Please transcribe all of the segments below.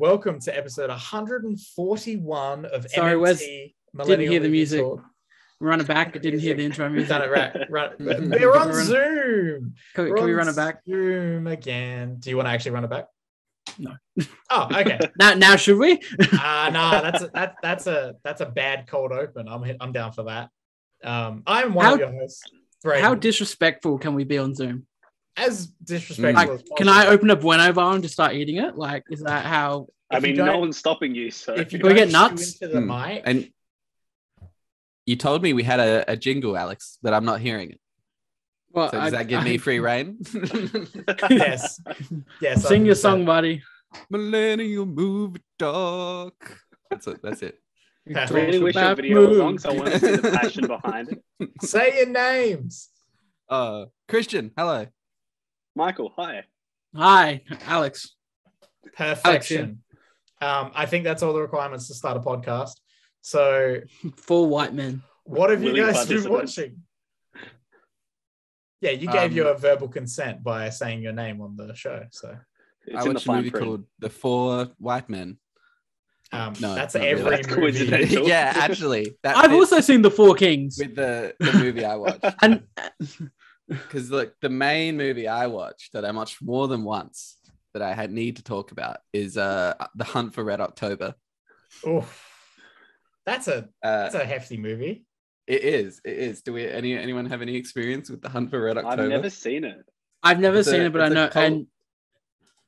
Welcome to episode 141 of Sorry, MMT Wes, Millennial hear the music. Talk. Run it back. I didn't hear the intro music. done it right. Mhm. We're on Run- Zoom. Can, we- can we run it back? Zoom again. Do you want to actually run it back? No. Oh, okay. Now, now should we? Ah, nah, that's a, that, that's a that's a bad cold open. I'm I'm down for that. Um, I'm one How- of your hosts. Brayden. How disrespectful can we be on Zoom? As disrespectful Like, as can I open a Bueno bar and just start eating it? Like, is that how? I mean, no one's stopping you. So If you Can we get nuts? into the Hmm. mic, And you told me we had a, a jingle, Alex, but I'm not hearing it. Well, So does I- that give I- me free reign? yes, yes. Sing your 100%. song, buddy. Millennial move talk. That's it. That's it. Perfect. Talk really wish your about video was long, so I want to see the passion behind it. Say your names. Uh, Christian, hello. Michael, hi. Hi, Alex. Perfection. Um, I think that's all the requirements to start a podcast. So, Full white men. what have you guys been watching? Yeah, you gave Um, your verbal consent by saying your name on the show. So, It's I watched a movie print. called The Four White Men. um, No, that's not every really. That's movie. coincidental. yeah, actually, I've also seen The Four Kings. with the, the movie I watched. And Because look, the main movie I watched that I watched more than once that I had need to talk about is uh The Hunt for Red October. Oof. That's a Uh, that's a hefty movie. It is. It is. Do we any anyone have any experience with the Hunt for Red October? I've never seen it. I've never It's a- seen it, but I know cult- and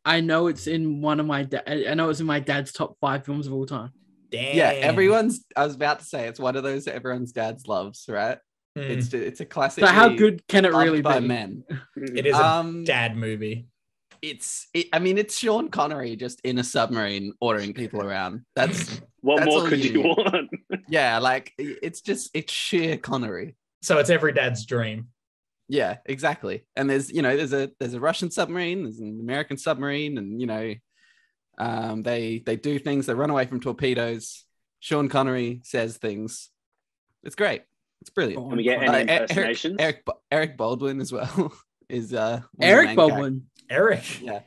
I know it's in one of my. Da- I know it's in my dad's top five films of all time. Damn. Yeah, everyone's. I was about to say it's one of those that everyone's dad's loves, right? Mm, It's it's a classic. So how good can it really by be? men? it is a Um, dad movie. It's. It, I mean, it's Sean Connery just in a submarine ordering people around. That's What That's more could you you want? yeah. Like it's just it's sheer Connery. So it's every dad's dream. Yeah, exactly. And there's you know there's a there's a Russian submarine, there's an American submarine, and you know, um, they they do things. They run away from torpedoes. Sean Connery says things. It's great. It's brilliant. Can we get Uh, any Eric- impersonations? Eric Bo- Eric Baldwin as well is uh one of the Eric main Baldwin. Eric. Yeah.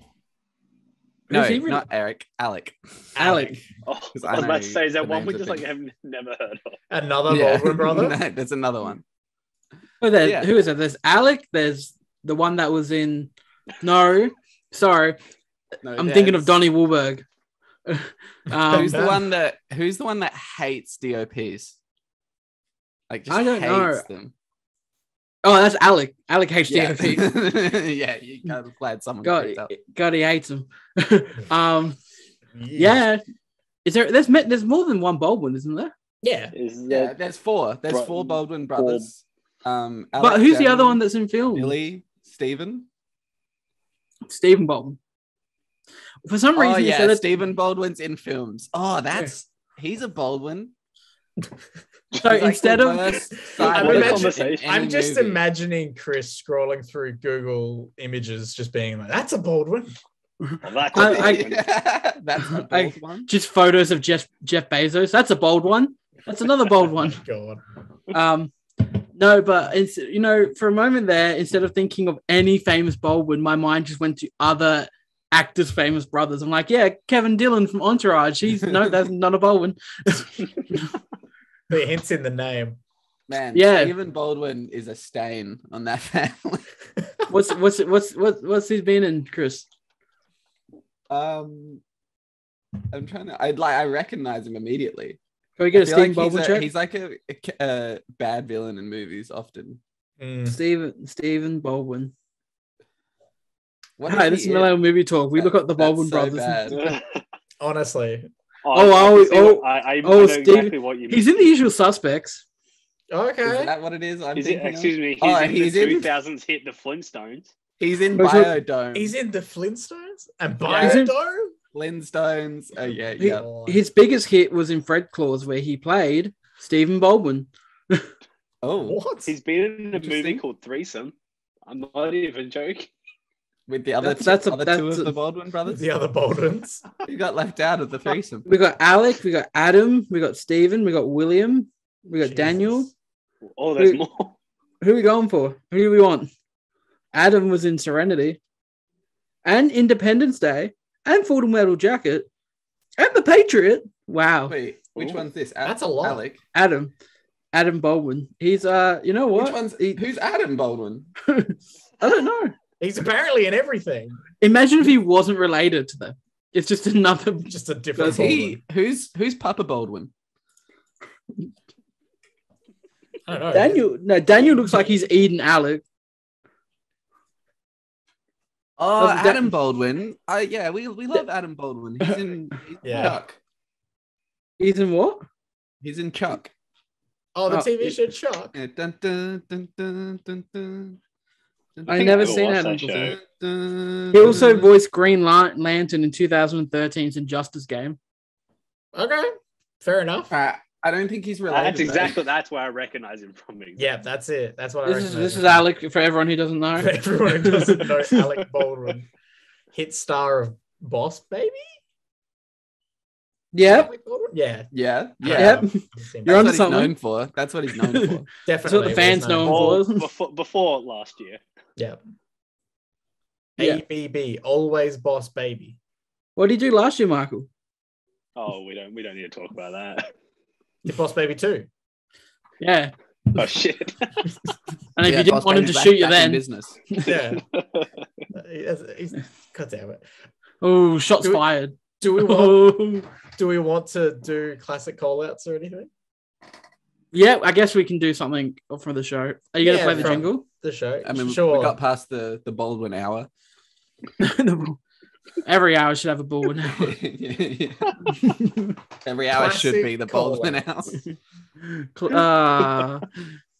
Who's No, he really? not Eric. Alec. Alec. Oh, I 'Cause was about to say, is that one we just like things. have never heard of? Another Yeah. Baldwin brother. No, there's another one. Oh, there, Yeah. who is it? There's Alec. There's the one that was in. No, sorry, No, I'm thinking of there's- Donnie Wahlberg. um, who's the one that who's the one that hates DOPs? Like just I don't hates know. them. oh, that's Alec. Alec hates Yeah. DOP. yeah, you kind of glad someone God. God, he hates him. um, yeah. Is there? There's me- there's more than one Baldwin, isn't there? Yeah. Is Yeah, there's four. There's Bro- four Baldwin brothers. Um, but Alec, who's the other one that's in film? Billy, Stephen. Stephen Baldwin. For some Oh reason, you yeah, said Stephen Baldwin's in films. Oh, that's he's a Baldwin. So like instead of I'm side imagine- conversation. in any I'm just movie. imagining Chris scrolling through Google images, just being like, "That's a Baldwin." well, that's I- a I- big one. that's the I- one. just photos of Jeff Jeff Bezos, that's a bold one. That's another bold one. God. Um, no, but it's you know, for a moment there, instead of thinking of any famous Baldwin, my mind just went to other actors' famous brothers. I'm like, yeah, Kevin Dillon from Entourage. He's no, that's not a Baldwin. The hints in the name. Man, Yeah. Stephen Baldwin is a stain on that family. What's what's what's what's what's he been in, Chris? Um, I'm trying to. I like. I recognize him immediately. Can we get a I feel Stephen like Baldwin he's, a, check? he's like a, a a bad villain in movies often. Mm. Stephen Stephen Baldwin. What Hi, is this is he? Millennial Movie Talk. We look up the Baldwin so brothers. bad. Honestly. Oh, oh, I oh, can see what- oh, I, I, oh, I know Steve- exactly what you mean. He's in the usual suspects. Okay. Is that what it is? I'm Is it, thinking of? excuse me, oh, he's Oh, in he's the in- 2000s hit the Flintstones. He's in Who's it? Biodome. He's in the Flintstones and Yeah. He's in- Biodome. Flintstones. Oh yeah, yeah. God. His biggest hit was in Fred Claus, where he played Stephen Baldwin. Oh, What? He's been in a movie called Threesome. I'm not even joking. With the other, That's- that's a- other two that's of a- the Baldwin brothers. the other Baldwins. Who got left out of the threesome? We got Alec, we got Adam, we got Stephen, we got William, we got Jesus. Daniel. Oh, there's Who- more. Who are we going for? Who do we want? Adam was in Serenity and Independence Day and Full Metal Jacket and The Patriot. Wow, Wait, which Ooh. one's this? Al- That's a lot. Alec. Adam, Adam Baldwin. He's uh, you know what? Which one's He- who's Adam Baldwin? I don't know. He's apparently in everything. Imagine if he wasn't related to them. It's just another. Just a different. Does he? Who's who's Papa Baldwin? I don't know. Daniel, no, Daniel looks like he's Eden Alec. Oh, Doesn't that- Adam Baldwin. Uh, yeah, we, we love Adam Baldwin. He's in he's Yeah. Chuck. He's in what? He's in Chuck. Oh, the Oh, TV it- show Chuck. Yeah, dun, dun, dun, I never seen watched Adam that before. show. He also voiced Green Lan- Lantern in 2013's Injustice Game. Okay, fair enough. Uh, I don't think he's related. That's though. exactly that's where I recognize him from. Yeah, that's it. That's what I This is this him is. Alec for everyone who doesn't know. For everyone who doesn't know, Alec Baldwin, hit star of Boss Baby. Yep. Alec Yeah, Yeah, yeah. yeah. Yep. You're that. onto That's what he's something. known for. That's what he's known for. Definitely. That's what the fans know him. for. before, before last year. Yeah. Yeah. ABB, always Boss Baby. What did you do last year, Michael? Oh, we don't we don't need to talk about that. Did Boss Baby too? Yeah. Oh shit. And if Yeah, you didn't want him to back- shoot you back in then, business. Yeah. He's, he's, God damn it. oh, shots Do we- fired. Do we want? Oh. Do we want to do classic call outs or anything? Yeah, I guess we can do something for the show. Are you gonna Yeah, play the from- jingle? The show. I mean, sure. we got past the the Baldwin hour. Every hour should have a ball now. Every hour should be the call Baldwin outs. hour. uh,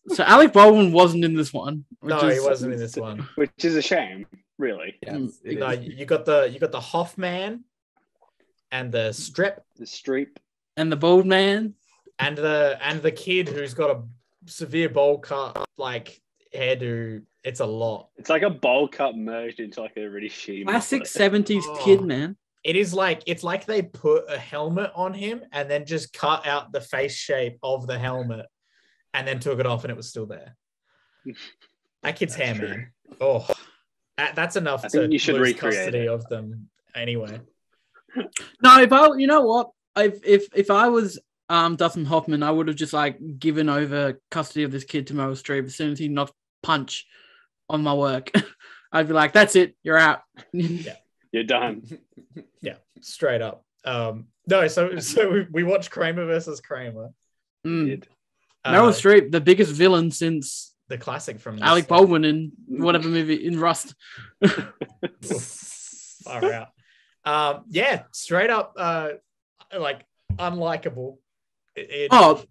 so Alec Baldwin wasn't in this one. which no, he is- wasn't in this one. Which is a shame, really. Yes, Mm, it No, is. you got the you got the Hoffman and the Streep The streep. And the bald man. And the and the kid who's got a severe bowl cut like hairdo. It's a lot. It's like a bowl cut merged into like a really shitty. Classic mullet. 70s Oh. kid, man. It is like it's like they put a helmet on him and then just cut out the face shape of the helmet and then took it off and it was still there. That kid's hair, true. man. Oh, that- that's enough I to think you should lose custody it. of them anyway. No, if I, you know what, if if if I was um Dustin Hoffman, I would have just like given over custody of this kid to Meryl Streep as soon as he knocked punch on my work. I'd be like, "That's it, you're out." Yeah, you're done. Yeah, straight up. Um, no, so so we, we watched Kramer versus Kramer. Mm. Did. Meryl Uh, Streep, the biggest villain since the classic from this- Alec Baldwin in whatever movie in Rust. Far out. Um, yeah, straight up, uh, like unlikable. It, it- Oh,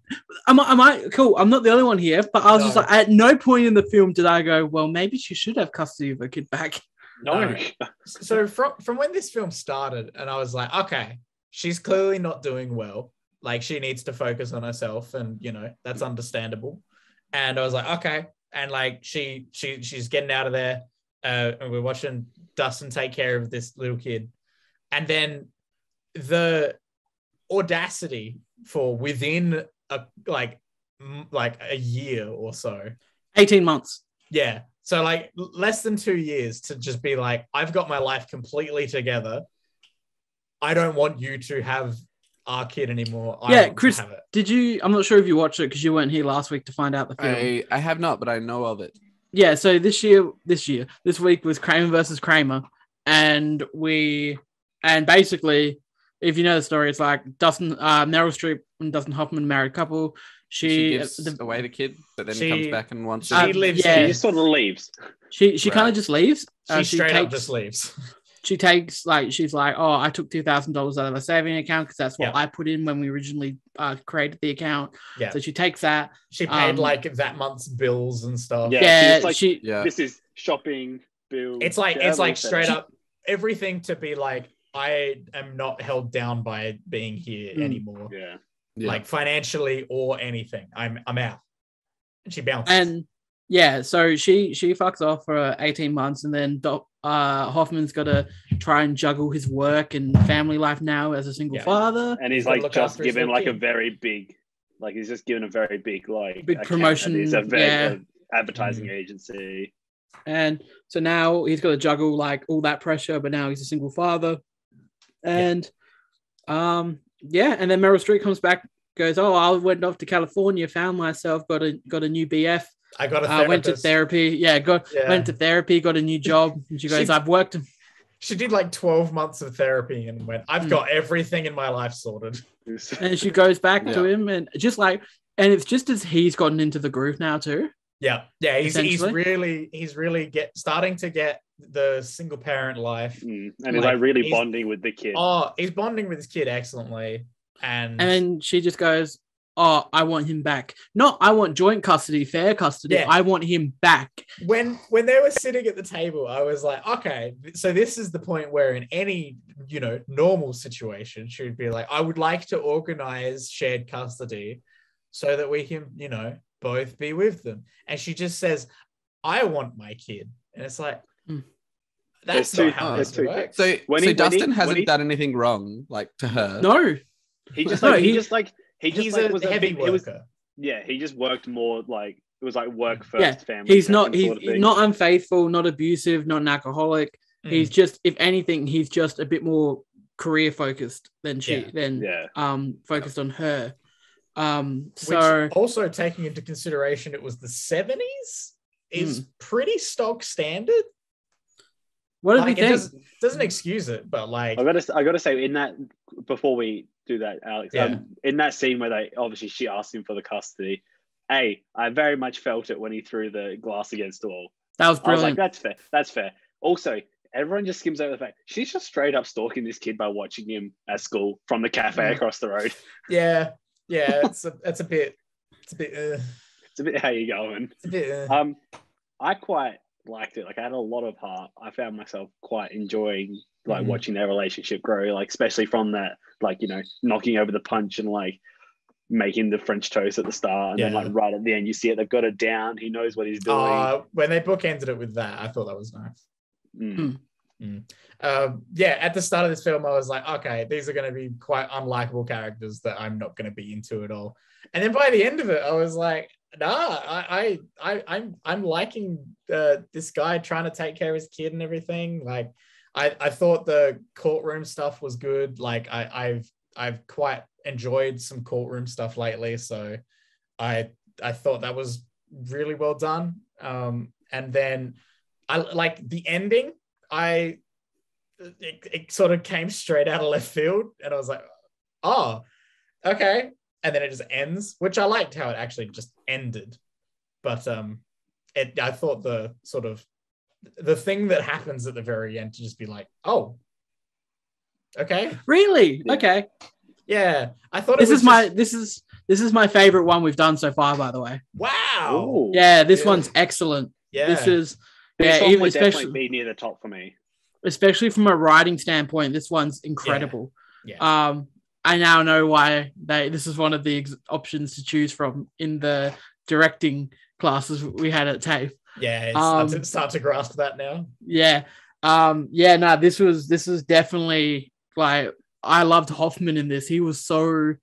am I, am I cool? I'm not the only one here, but I was just like, at no point in the film did I go, well, maybe she should have custody of her kid back. No. No. so from from when this film started, and I was like, okay, she's clearly not doing well. Like she needs to focus on herself, and you know that's understandable. And I was like, okay, and like she she she's getting out of there, uh, and we're watching Dustin take care of this little kid, and then the audacity for within a like m- like a year or so 18 months. yeah. So like less than two years to just be like, I've got my life completely together. I don't want you to have our kid anymore. I Yeah, Chris- have it. Did you? I'm not sure if you watched it because you weren't here last week to find out the film. I, I have not, but I know of it. yeah, so this year, this year, this week was Kramer versus Kramer, and we, and basically, if you know the story, it's like Dustin, uh, Meryl Streep and Dustin Hoffman married a couple. She, She, gives the- away the kid, but then She- comes back and wants She Uh, to. lives. yeah. She, just sort of leaves. she, she kind of just leaves. she Uh, straight takes, up just leaves. she takes like she's like, oh, I took two thousand dollars out of a saving account because that's what Yeah. I put in when we originally uh, created the account. Yeah. So she takes that. She paid Um, like that month's bills and stuff. Yeah, Yeah, it's like- she. Yeah. This is shopping, bill. It's like it's like that. straight up everything to be like, I am not held down by being here Mm. anymore. Yeah. Yeah. Like financially or anything. I'm I'm out. And she bounces. and yeah, so she she fucks off for eighteen months, and then Doc, uh, Hoffman's got to try and juggle his work and family life now as a single Yeah. father. And he's like just given little like a very big, like he's just given a very big like Big promotion, He's a very yeah. good advertising agency. And so now he's got to juggle like all that pressure, but now he's a single father. And um, yeah, and then Meryl Streep comes back, goes, "Oh, I went off to California, found myself, got a got a new BF, I got a uh, went to therapy, yeah, got Yeah. went to therapy, got a new job." And she goes, She- "I've worked." She did like 12 months of therapy and went, I've Hmm. got everything in my life sorted. And she goes back to him, and just like, and it's just as he's gotten into the groove now too. Yeah. Yeah. He's, he's really, he's really get starting to get the single parent life. Mm. And he's Like, like really bonding with the kid. Oh, he's bonding with his kid excellently. And, And she just goes, "Oh, I want him back. Not I want joint custody, fair custody. Yeah. I want him back." when when they were sitting at the table, I was like, okay, so this is the point where in any you know normal situation, she would be like, I would like to organize shared custody so that we can, you know, both be with them. And she just says, I want my kid. And it's like. That's There's two- not how there's two- works. So, When so he- when he- Dustin hasn't he- done anything wrong, like to her. No, He just No, like he, he- just like he just he's like a was heavy he worker. was yeah he just worked more like it was like work first Yeah, family. he's not. He's sort of not unfaithful, not abusive, not an alcoholic. Mm. He's just, if anything, he's just a bit more career focused than she, Yeah. than yeah um focused on her. Um, Which so also taking into consideration it was the 70s is Hmm. pretty stock standard. What did Like, we it think? doesn't, doesn't excuse it, but like I gotta I gotta say in that before we do that Alex Yeah. um, in that scene where they obviously she asked him for the custody. A, I very much felt it when he threw the glass against the wall. That was I was like, brilliant. that's fair. That's fair. Also, everyone just skims over the fact she's just straight up stalking this kid by watching him at school from the cafe Mm. across the road. Yeah, yeah, it's a, it's a bit, it's a bit, uh, It's a bit how you going. it's a bit. Uh, Um, I quite liked it. Like I had a lot of heart. I found myself quite enjoying like Mhm. watching their relationship grow. Like especially from that, like you know, knocking over the punch and like making the French toast at the start, and then like right at the end, you see it. They've got it down. He knows what he's doing. uh, when they bookended it with that, I thought that was nice. Mm. Um, yeah, at the start of this film, I was like, okay, these are going to be quite unlikable characters that I'm not going to be into at all. And then by the end of it, I was like, nah, I, I, I I'm, I'm liking uh, this guy trying to take care of his kid and everything. Like, I, I thought the courtroom stuff was good. Like, I, I've, I've quite enjoyed some courtroom stuff lately, so I, I thought that was really well done. Um, and then I like the ending. I it, it sort of came straight out of left field, and I was like, oh, okay. And then it just ends, which I liked how it actually just ended. But um, it I thought the sort of the thing that happens at the very end to just be like, oh, okay, Really? Okay. yeah. I thought This it was is my this is this is my favorite one we've done so far, by the way. wow. Ooh. Yeah, this Yeah. one's excellent. yeah. This is This yeah, one even would especially definitely be near the top for me. especially from a writing standpoint, this one's incredible. yeah. Um, I now know why they. This is one of the ex- options to choose from in the directing classes we had at TAFE. yeah. It's um, start, to, start to grasp that now. Yeah, um, yeah. No, this was this was definitely like I loved Hoffman in this. He was so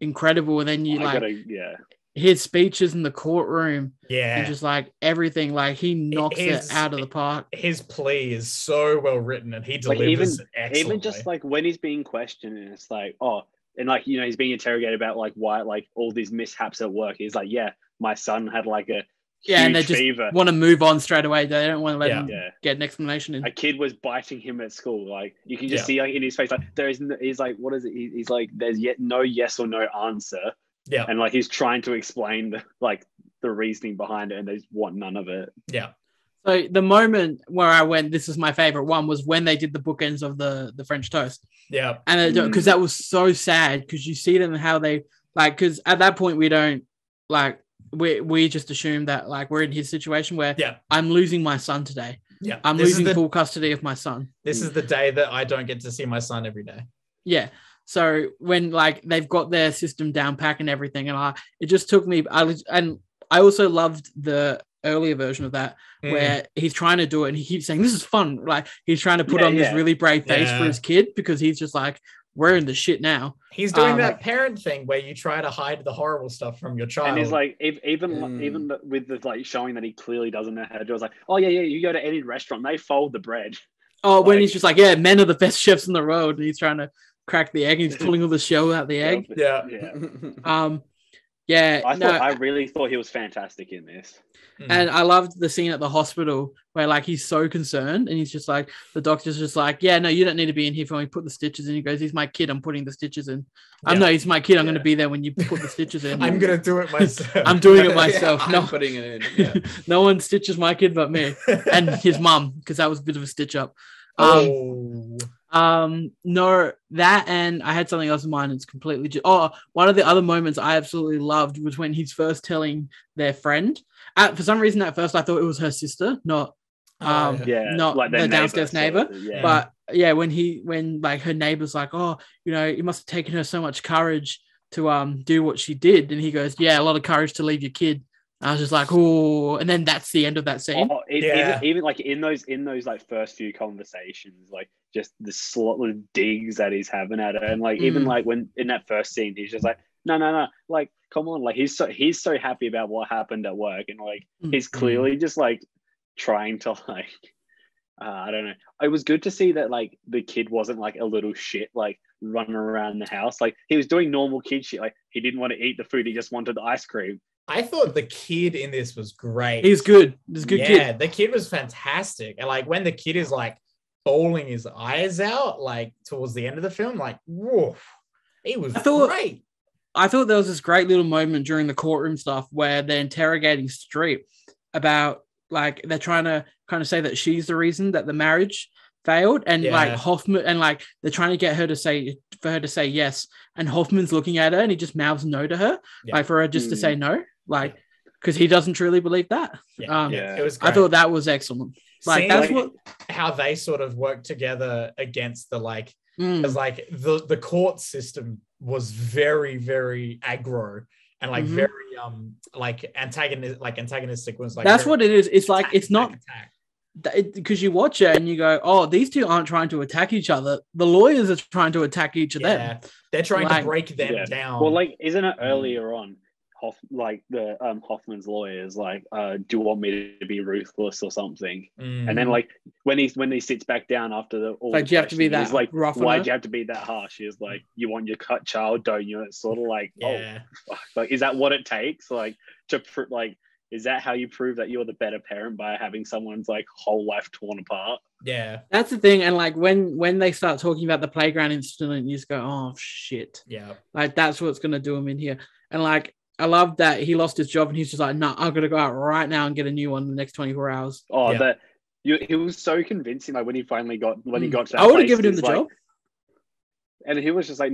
incredible. And then you I like gotta, yeah. His speeches in the courtroom Yeah. and just like everything. Like he knocks his- it out of the park. his plea is so well written and he Like, delivers even- it excellently. Even just like when he's being questioned and it's like, oh, and like you know, he's being interrogated about like why like all these mishaps at work. He's like, yeah, my son had like a Yeah, and they just fever. want to move on straight away. They don't want to let Yeah. him Yeah. get an explanation in. a kid was biting him at school. Like you can just Yeah. see like in his face, like there is. No, he's like, what is it? He's like, there's yet no yes or no answer, yeah, and like he's trying to explain the like the reasoning behind it, and they just want none of it. yeah, So the moment where I went, this is my favorite one, was when they did the bookends of the the French toast, yeah, and because Mm. that was so sad because you see them how they like because at that point we don't like we we just assume that like we're in his situation where yeah, I'm losing my son today. yeah. I'm this losing the, full custody of my son. This is the day that I don't get to see my son every day. Yeah. So when like they've got their system down pack and everything, and I it just took me. I was and I also loved the earlier version of that Mm. where he's trying to do it and he keeps saying this is fun. Like he's trying to put Yeah, on this really brave face Yeah. for his kid because he's just like we're in the shit now. he's doing um, that parent thing where you try to hide the horrible stuff from your child. And he's like, even Mm. even with the like showing that he clearly doesn't know how to do. it, It's like, oh yeah, yeah, you go to any restaurant, they fold the bread. Oh, when he's just like, yeah, men are the best chefs in the world, and he's trying to crack the egg, and he's pulling all the shell out the egg. Yeah. Yeah. Um, yeah, I no, thought I really thought he was fantastic in this. Mm. and I loved the scene at the hospital where like he's so concerned, and he's just like, the doctor's just like, yeah, no, you don't need to be in here for when we put the stitches in. He goes, he's my kid, I'm putting the stitches in. I'm Yeah. no, he's my kid, I'm Yeah. going to be there when you put the stitches in. I'm gonna do it myself. I'm doing it myself. I'm no, putting it in. Yeah. no one stitches my kid but me and his mum because that was a bit of a stitch up. Um, oh, Um, no, that and I had something else in mind. It's completely just oh, one of the other moments I absolutely loved was when he's first telling their friend. Uh, for some reason, at first I thought it was her sister, not Oh, um, yeah. Yeah, not like their the neighbor, downstairs sort neighbor. of, Yeah, But yeah, when he when like her neighbor's like, oh, you know, it must have taken her so much courage to um do what she did, and he goes, yeah, a lot of courage to leave your kid. I was just like, oh, and then that's the end of that scene. Oh, it, Yeah. even, even like in those in those like first few conversations, like just the sort of digs that he's having at her, and like even Mm. like when in that first scene, he's just like, no, no, no, like come on, like he's so he's so happy about what happened at work, and like Mm. he's clearly just like trying to like. Uh, I don't know. It was good to see that like the kid wasn't like a little shit, like running around the house. Like he was doing normal kid shit. Like he didn't want to eat the food; he just wanted the ice cream. I thought the kid in this was great. He's good. He's a good yeah, kid. the kid was fantastic. And like when the kid is like bawling his eyes out, like towards the end of the film, like whoa, he was I thought- great. I thought there was this great little moment during the courtroom stuff where they're interrogating Streep about like they're trying to kind of say that she's the reason that the marriage failed and Yeah. like Hoffman and like they're trying to get her to say for her to say yes and Hoffman's looking at her and he just mouths no to her Yeah. like for her just to Mm. say no like because he doesn't truly believe that Yeah, um Yeah. it was. I thought that was excellent like Seeing, that's like, what how they sort of work together against the like mm, because like the the court system was very very aggro and like Mhm. very um like antagonist like antagonistic was like that's what it is it's like attack, it's not attack, attack. Because you watch it and you go, oh, these two aren't trying to attack each other. The lawyers are trying to attack each of them. they're trying Like- to break them Yeah. down Well, like, isn't it Mm. earlier on? Hoff, like the um, Hoffman's lawyers, like, uh, do you want me to be ruthless or something? Mm. And then, like, when he when he sits back down after the all Like, the do you have to be that like, rough why do you have to be that harsh? He's like, you want your cut child, don't you? It's sort of like, yeah oh, fuck. like, is that what it takes? Like, to pr- like, is that how you prove that you're the better parent by having someone's like whole life torn apart? yeah That's the thing. And like when when they start talking about the playground incident, you just go, oh shit. yeah Like that's what's gonna do him in here. And like I love that he lost his job and he's just like, nah, I'm gonna go out right now and get a new one in the next 24 hours. Oh, Yeah. that you, he was so convincing. Like when he finally got when he Mm. got to that I would have given him the like- job. and he was just like,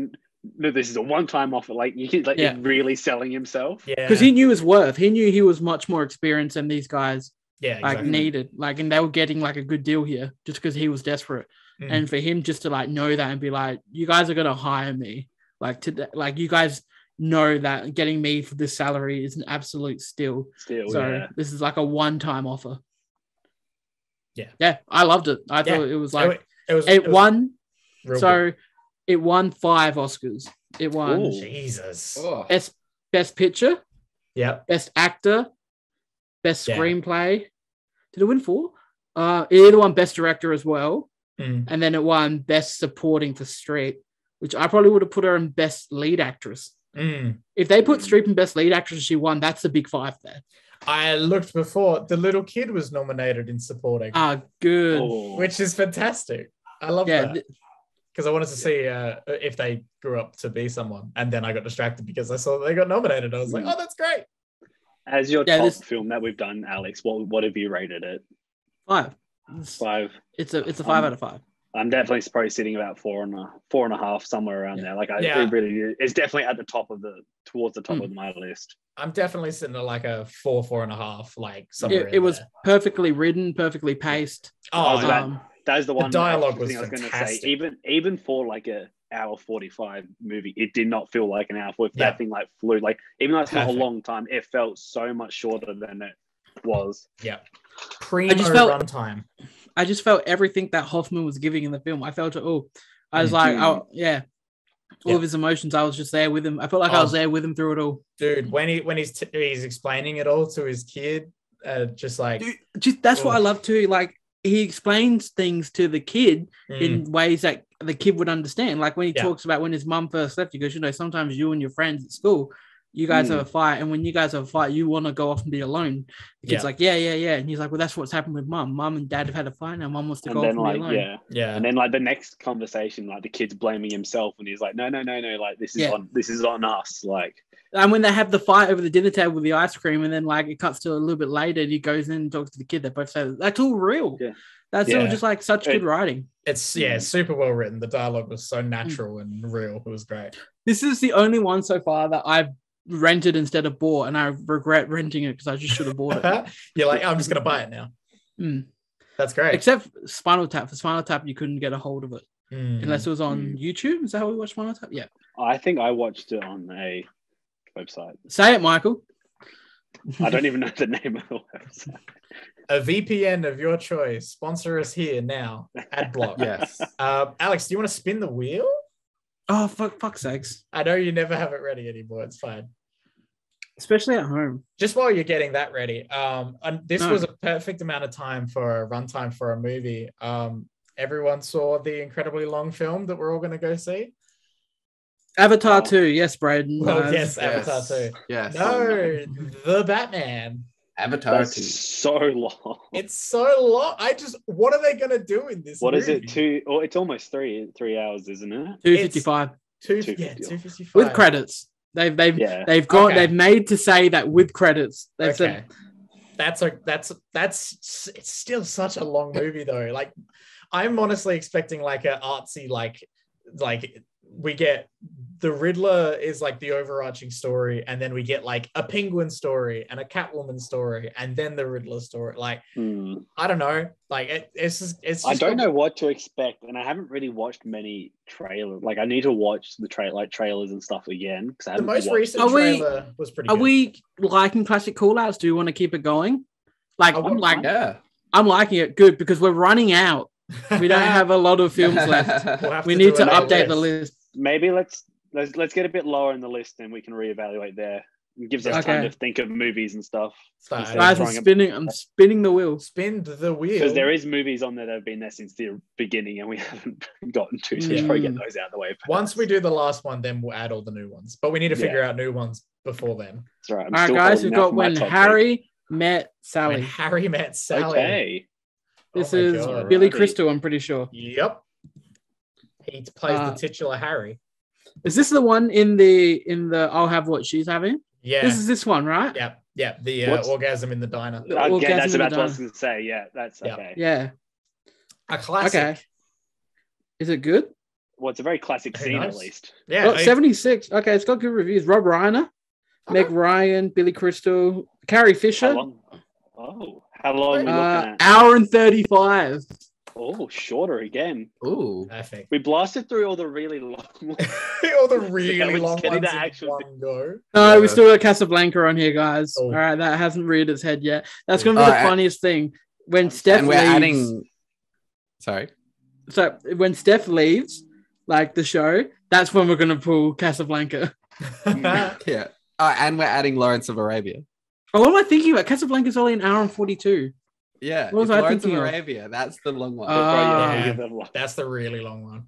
"No, this is a one-time offer." Like, you like Yeah. he's really selling himself. yeah Because he knew his worth. He knew he was much more experienced than these guys yeah like exactly. needed. Like and they were getting like a good deal here just because he was desperate. Mm. and for him just to like know that and be like you guys are going to hire me like to like you guys know that getting me for this salary is an absolute steal Still, so yeah. this is like a one-time offer Yeah. yeah i loved it i Yeah. thought it was like wa- it was it was won real so it won five oscars it won Ooh. jesus Oh. best best picture yeah best actor best Yeah. screenplay did it win four uh it either won best director as well Mm. and then it won best supporting for Streep, which I probably would have put her in best lead actress. Mm. If they put. Streep in best lead actress, she won. That's a big five there. I looked before. The little kid was nominated in supporting, Ah, good. Oh. which is fantastic. I love yeah, that th- because I wanted to see uh, if they grew up to be someone, and then I got distracted because I saw they got nominated. I was like, Mm. "Oh, that's great!" As your Yeah, top this- film that we've done, Alex, what what have you rated it? five. Five. it's a it's a five Um, out of five. I'm definitely probably sitting about four and a four and a half somewhere around Yeah. there. Like I Yeah. it really it's definitely at the top of the towards the top Mm. of my list. I'm definitely sitting at like a four, four and a half, like somewhere. It, in it was perfectly written, perfectly paced. Oh, was about- Um, That is the The one dialogue was thing I was going to say. fantastic. Even even for like a hour forty five movie, it did not feel like an hour. If Yeah. that thing like flew, like even though it's not a long time, it felt so much shorter than it was. primo just felt- runtime. I just felt everything that Hoffman was giving in the film. I felt it all. I was Mm. like, oh yeah, all Yeah. of his emotions. I was just there with him. I felt like I Oh. was there with him through it all. dude when he when he's t- he's explaining it all to his kid uh, just like Dude, just that's what I love too. Like he explains things to the kid Mm. in ways that the kid would understand. Like when he Yeah. talks about when his mum first left, he goes, you know, sometimes you and your friends at school, you guys Mm. have a fight, and when you guys have a fight, you want to go off and be alone. The kid's Yeah. like, yeah, yeah, yeah, and he's like, well, that's what's happened with mum. Mum and dad have had a fight, now mum wants to And go then off and like be alone. yeah, yeah. and then like the next conversation, like the kid's blaming himself, and he's like, no, no, no, no, like this is Yeah. on this is on us. Like And when they have the fight over the dinner table with the ice cream, and then like it cuts to a little bit later, and he goes in and talks to the kid. They both say that's all real. Yeah. That's all just like such good writing. It's yeah, Mm. super well written. The dialogue was so natural and real. It was great. This is the only one so far that I've rented instead of bought, and I regret renting it because I just should have bought it. You're like, I'm just gonna buy it now. Mm. That's great. Except Spinal Tap. For Spinal Tap, you couldn't get a hold of it Mm. unless it was on Mm. YouTube. Is that how we watched Spinal Tap? Yeah. I think I watched it on a website. Say it, Michael. I don't even know the name of the website. a VPN of your choice. Sponsor us here now. Ad block. Yes. Uh, Alex, do you want to spin the wheel? Oh fuck, fuck sakes! I know you never have it ready anymore. It's fine. Especially at home. Just while you're getting that ready, um, and this No. was a perfect amount of time for a runtime for a movie. Um, everyone saw the incredibly long film that we're all going to go see. Avatar Oh. 2, yes, Brayden. Well, Uh, yes, Avatar Yes. too. Yes. No, the Batman. Avatar That's 2. so long. It's so long. I just, what are they going to do in this? What is movie? it? Two? Oh, it's almost three three hours, isn't it? 255 Two, yeah, 250. two fifty five with credits. They've they've Yeah. they've got Okay. theyve made to say that with credits. They've Okay. said That's a that's that's it's still such a long movie though. Like I'm honestly expecting like a artsy like like we get the Riddler is like the overarching story, and then we get like a penguin story and a Catwoman story, and then the Riddler story. Like Hmm. I don't know, like it, it's just it's. Just I don't know what to expect, and I haven't really watched many trailers. Like I need to watch the tra- like trailers and stuff again because I The haven't most watched recent Are we- trailer was pretty. Are good. we liking classic callouts? Do you want to keep it going? Like I I'm like Yeah. I'm liking it good because we're running out. We don't have a lot of films left. We'll We need to another update the list. Maybe let's let's let's get a bit lower in the list, and we can reevaluate there. It gives us time to think of movies and stuff. Start. Instead of Guys, I'm throwing a- spinning. I'm spinning the wheel. Spin the wheel. Because there is movies on there that have been there since the beginning, and we haven't gotten to. So we probably get those out of the way. Once we do the last one, then we'll add all the new ones. But we need to figure out new ones before then. That's right. I'm All right, guys, we've got when top pick. Harry met When Sally. Harry met Sally. Okay. This Oh is God. Billy Alrighty. Crystal. I'm pretty sure. Yep. He plays Uh, the titular Harry. Is this the one in the in the I'll have what she's having? Yeah. This is this one, right? Yep. Yep. The uh, orgasm in the diner. The Okay, orgasm that's about what I was going to say. Yeah, that's Yeah. okay. Yeah. A classic. Okay. Is it good? Well, it's a very classic Who scene knows? at least. Yeah. Oh, 76. Okay, it's got good reviews. Rob Reiner, Meg Ryan, Billy Crystal, Carrie How Fisher. long? Oh, how long are we Uh, looking at? hour and 35. Oh, shorter again. Ooh. Perfect. We blasted through all the really long. all the really Yeah, we're long ones to actual- one go. No, we still got Casablanca on here, guys. Oh. All right, that hasn't reared its head yet. That's going to be Oh, the uh, and- funniest thing. When Steph and we're leaves, adding. Sorry. so when Steph leaves, like the show, that's when we're going to pull Casablanca. Yeah. Oh, and we're adding Lawrence of Arabia. Oh, what am I thinking about? Casablanca's only an hour and 42. Yeah. What was it's I Lawrence of thinking of? Arabia. That's the long one. That's right, Ah. yeah, Yeah. give that one. That's the really long one.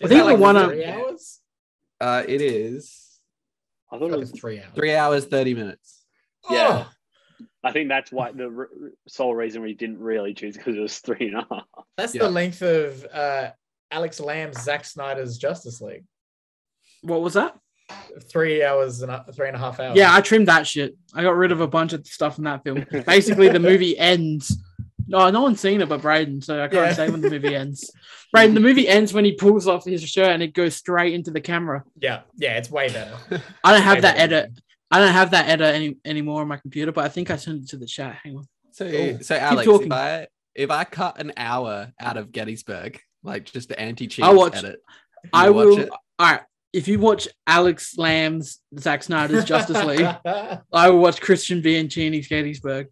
I Is think that the like one I- three hours. Uh, it is I I thought thought it it was. was three hours. three hours, 30 minutes. Yeah. Oh, I think that's why the r- sole reason we didn't really choose because it was three and a half. that's Yeah. the length of uh, Alex Lamb's Zack Snyder's Justice League. What was that? Three hours and a, three and a half hours. Yeah, I trimmed that shit. I got rid of a bunch of stuff in that film. Basically, the movie ends. No, no one's seen it but Brayden, so I can't Yeah. say when the movie ends. Brayden, the movie ends when he pulls off his shirt and it goes straight into the camera. yeah, yeah. It's way better. I don't have that better. edit. I don't have that edit any anymore on my computer, but I think I sent it to the chat. Hang on. So, Oh. so Alex, if I if I cut an hour out of Gettysburg, like just the anti-cheese I'll watch- edit, I you'll watch will. it? All right. If you watch Alex Lamb's Zack Snyder's Justice League, I will watch Christian Bianchini's Gettysburg.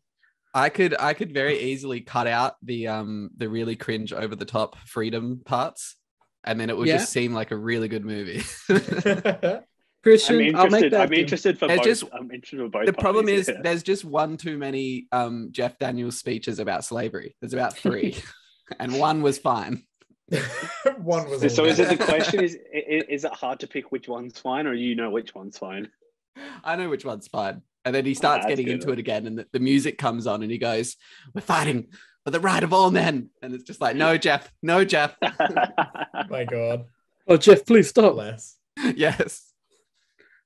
I could I could very easily cut out the um the really cringe over the top freedom parts, and then it would Yeah. just seem like a really good movie. Christian, I'm I'll make that. I'm do. interested for It's both. just- I'm interested for both. the problem is yeah. there's just one too many um Jeff Daniels speeches about slavery. There's about three. and one was fine. One was So, so is it the question? Is, is is it hard to pick which one's fine, or you know which one's fine? I know which one's fine. And then he starts that's getting good. into it again, and the, the music comes on, and he goes, "We're fighting for the right of all men." And it's just like, "No, Jeff, no, Jeff." My God, Oh, Jeff, please stop. bless. yes.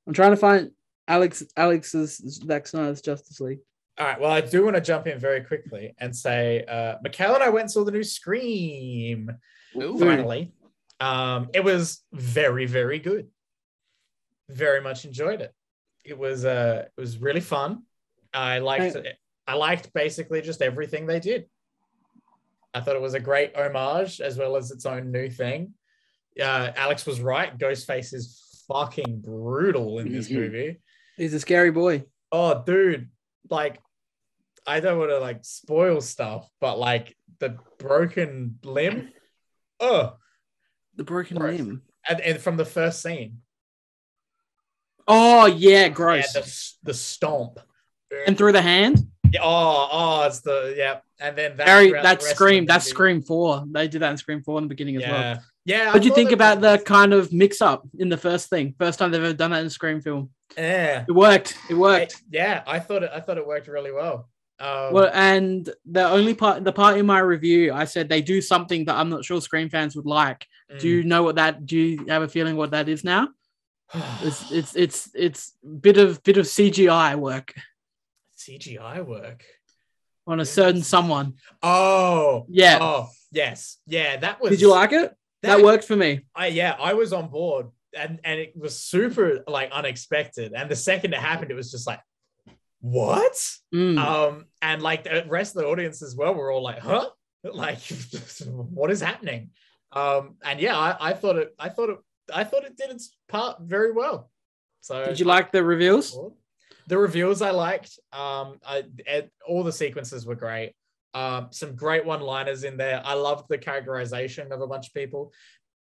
I'm trying to find Alex Alex's Zack Snyder's Justice League. All right. Well, I do want to jump in very quickly and say, uh, Michaela and I went and saw the new Scream. Ooh. Finally, um, it was very, very good. Very much enjoyed it. It was, uh, it was really fun. I liked it. I liked basically just everything they did. I thought it was a great homage as well as its own new thing. Uh, Alex was right. Ghostface is fucking brutal in this Mhm. movie. He's a scary boy. Oh, dude, like I don't want to like spoil stuff, but like the broken limb, oh, The broken Gross. limb. and, and from the first scene, Oh yeah, gross. yeah, the the stomp, and through the hand. Yeah, oh, oh, it's the yeah, and then that Very throughout the that's rest of Scream. movie. Scream Four. They did that in Scream Four in the beginning as well. Yeah, yeah. What do you think about the kind of mix up in the first thing? First time they've ever done that in a Scream film. Yeah, It worked. It worked. yeah. I thought it. I thought it worked really well. Um, Well, and the only part, the part in my review, I said they do something that I'm not sure Scream fans would like. mm. Do you know what that? Do you have a feeling what that is now? It's it's it's it's bit of bit of CGI work CGI work? on a certain someone. Oh, Yeah. Oh, yes, yeah. That was. Did you like it? That worked for me. I yeah, I was on board, and and it was super like unexpected. And the second it happened, it was just like, what? Mm. Um, and like the rest of the audience as well were all like, huh? Like, what is happening? Um, and yeah, I, I thought it, I thought it, I thought it did its part very well. So Did you like the reveals? the reveals I liked. Um, I, all the sequences were great. Um, some great one-liners in there. I loved the characterization of a bunch of people.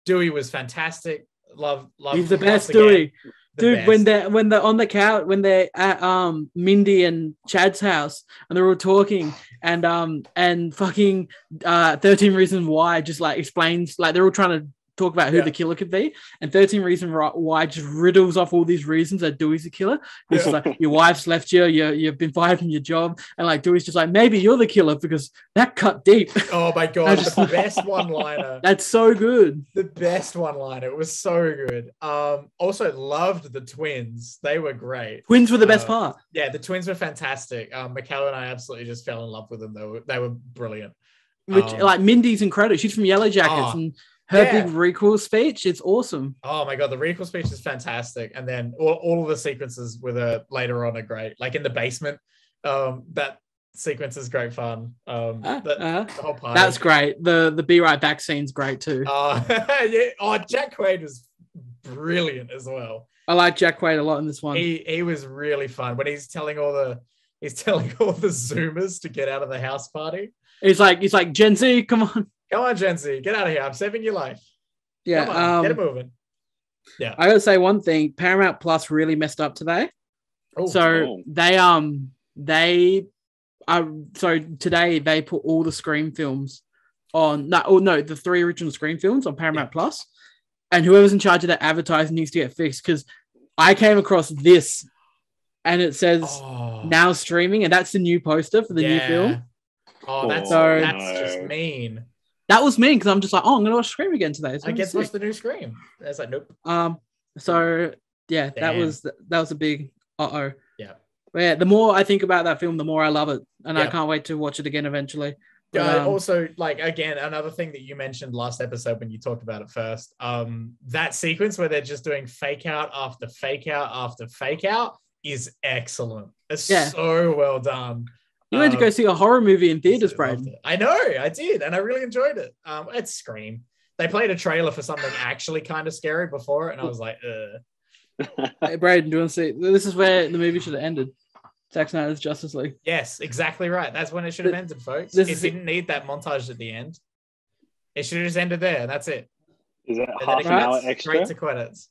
Dewey was fantastic. Love, love. He's the best, again, Dewey. the Dude, when they're when they're on the couch, when they're at um Mindy and Chad's house, and they're all talking, and um and fucking uh Thirteen Reasons Why just like explains like they're all trying to talk about who Yeah. the killer could be, and Thirteen Reasons Why just riddles off all these reasons that Dewey's the killer. Yeah. like, your wife's left you, you you've been fired from your job, and like Dewey's just like, maybe you're the killer because that cut deep. Oh my god, just- the best one-liner. That's so good. the best one-liner. It was so good. Um, also loved the twins. They were great. Twins were the best Uh, part. Yeah, the twins were fantastic. Um, Michaela and I absolutely just fell in love with them. They were they were brilliant. Which um, like Mindy's incredible. She's from Yellow Jackets, Oh, and her yeah. big recall speech, it's awesome. Oh my god, the recall speech is fantastic, and then all, all of the sequences with her later on are great. Like in the basement, um, that sequence is great fun. Um, Uh, the, uh, the whole party. that's great. The the be right back scene's great too. Uh, yeah. Oh, Jack Quaid was brilliant as well. I like Jack Quaid a lot in this one. He he was really fun when he's telling all the he's telling all the Zoomers to get out of the house party. He's like he's like Gen Z, come on. Come on, Gen Z, get out of here. I'm saving your life. Yeah. Come on, get it Um, moving. I gotta say one thing. Paramount Plus really messed up today. Oh, so oh. they um they uh so today they put all the Scream films on no oh no the three original Scream films on Paramount Plus, and whoever's in charge of that advertising needs to get fixed because I came across this and it says oh, now streaming and that's the new poster for the new film. Oh, that's So- that's just mean. That was me because I'm just like oh I'm gonna watch Scream again today. I guess what's the new Scream? It's like nope. Um, so yeah, that was that was a big uh oh. Yeah. But yeah, the more I think about that film, the more I love it, and I can't wait to watch it again eventually. Uh, um, also, like again, another thing that you mentioned last episode when you talked about it first, um, that sequence where they're just doing fake out after fake out after fake out is excellent. It's Yeah. so well done. You went to go Um, see a horror movie in theaters, Absolutely loved Brayden. it. I know, I did, and I really enjoyed it. Um, it's Scream. They played a trailer for something actually kind of scary before, it, and I was like, Ugh. Hey, Brayden, do you want to see? This is where the movie should have ended. Zack Snyder's Justice League. yes, exactly right. That's when it should have ended, folks. this it is- didn't need that montage at the end. It should have just ended there. That's it. Is that And half it an hour extra? Straight to credits.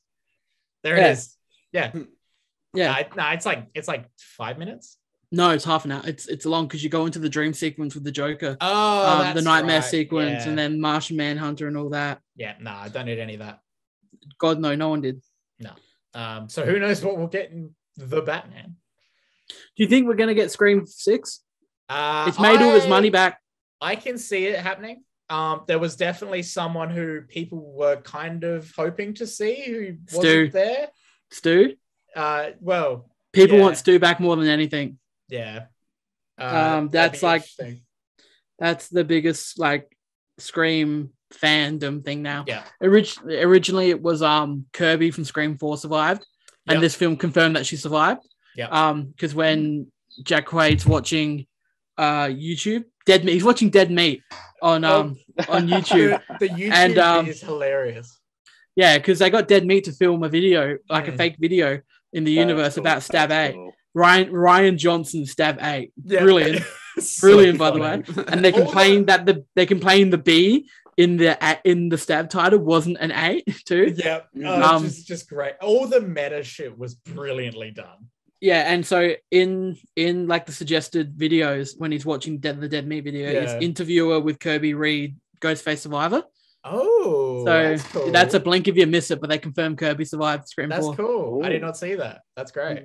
There Yeah. it is. Yeah. Yeah, No, it- no, it's like it's like five minutes. No, it's half an hour. It's it's long because you go into the dream sequence with the Joker, Oh, um, the nightmare right, sequence, yeah. and then Martian Manhunter and all that. yeah, nah, I don't need any of that. God, no, no one did. Um, so who knows what we'll get in the Batman? Do you think we're gonna get Scream Six? Uh, It's made all its money back. I can see it happening. Um, there was definitely someone who people were kind of hoping to see who Stu. wasn't there. Stu, Uh, well, people Yeah. want Stu back more than anything. Yeah. Uh, Um, that's like- That's the biggest like Scream fandom thing now. yeah, Orig- originally, it was um Kirby from Scream Four survived, and Yep. this film confirmed that she survived. Yep. Um, because when Jack Quaid's watching uh YouTube, Dead Meat, he's watching Dead Meat on Oh. um on YouTube. the, the YouTube And, um, is hilarious. yeah, because they got Dead Meat to film a video, like a Mm. fake video in the That's universe cool. about Stab That's Eight. cool. Rian Rian Johnson Stab Eight. Yeah. Brilliant. So Brilliant, by the way. And they complained that the they complained the B in the in the stab title wasn't an eight too. Yeah, Mhm. uh, Um, just just great. All the meta shit was brilliantly done. Yeah, and so in in like the suggested videos when he's watching Dead the Dead Meat video, Yeah. is interviewer with Kirby Reed, Ghostface Survivor. Oh, so that's cool. that's a blink if you miss it, but they confirm Kirby survived Scream that's 4. cool. I did not see that. That's great.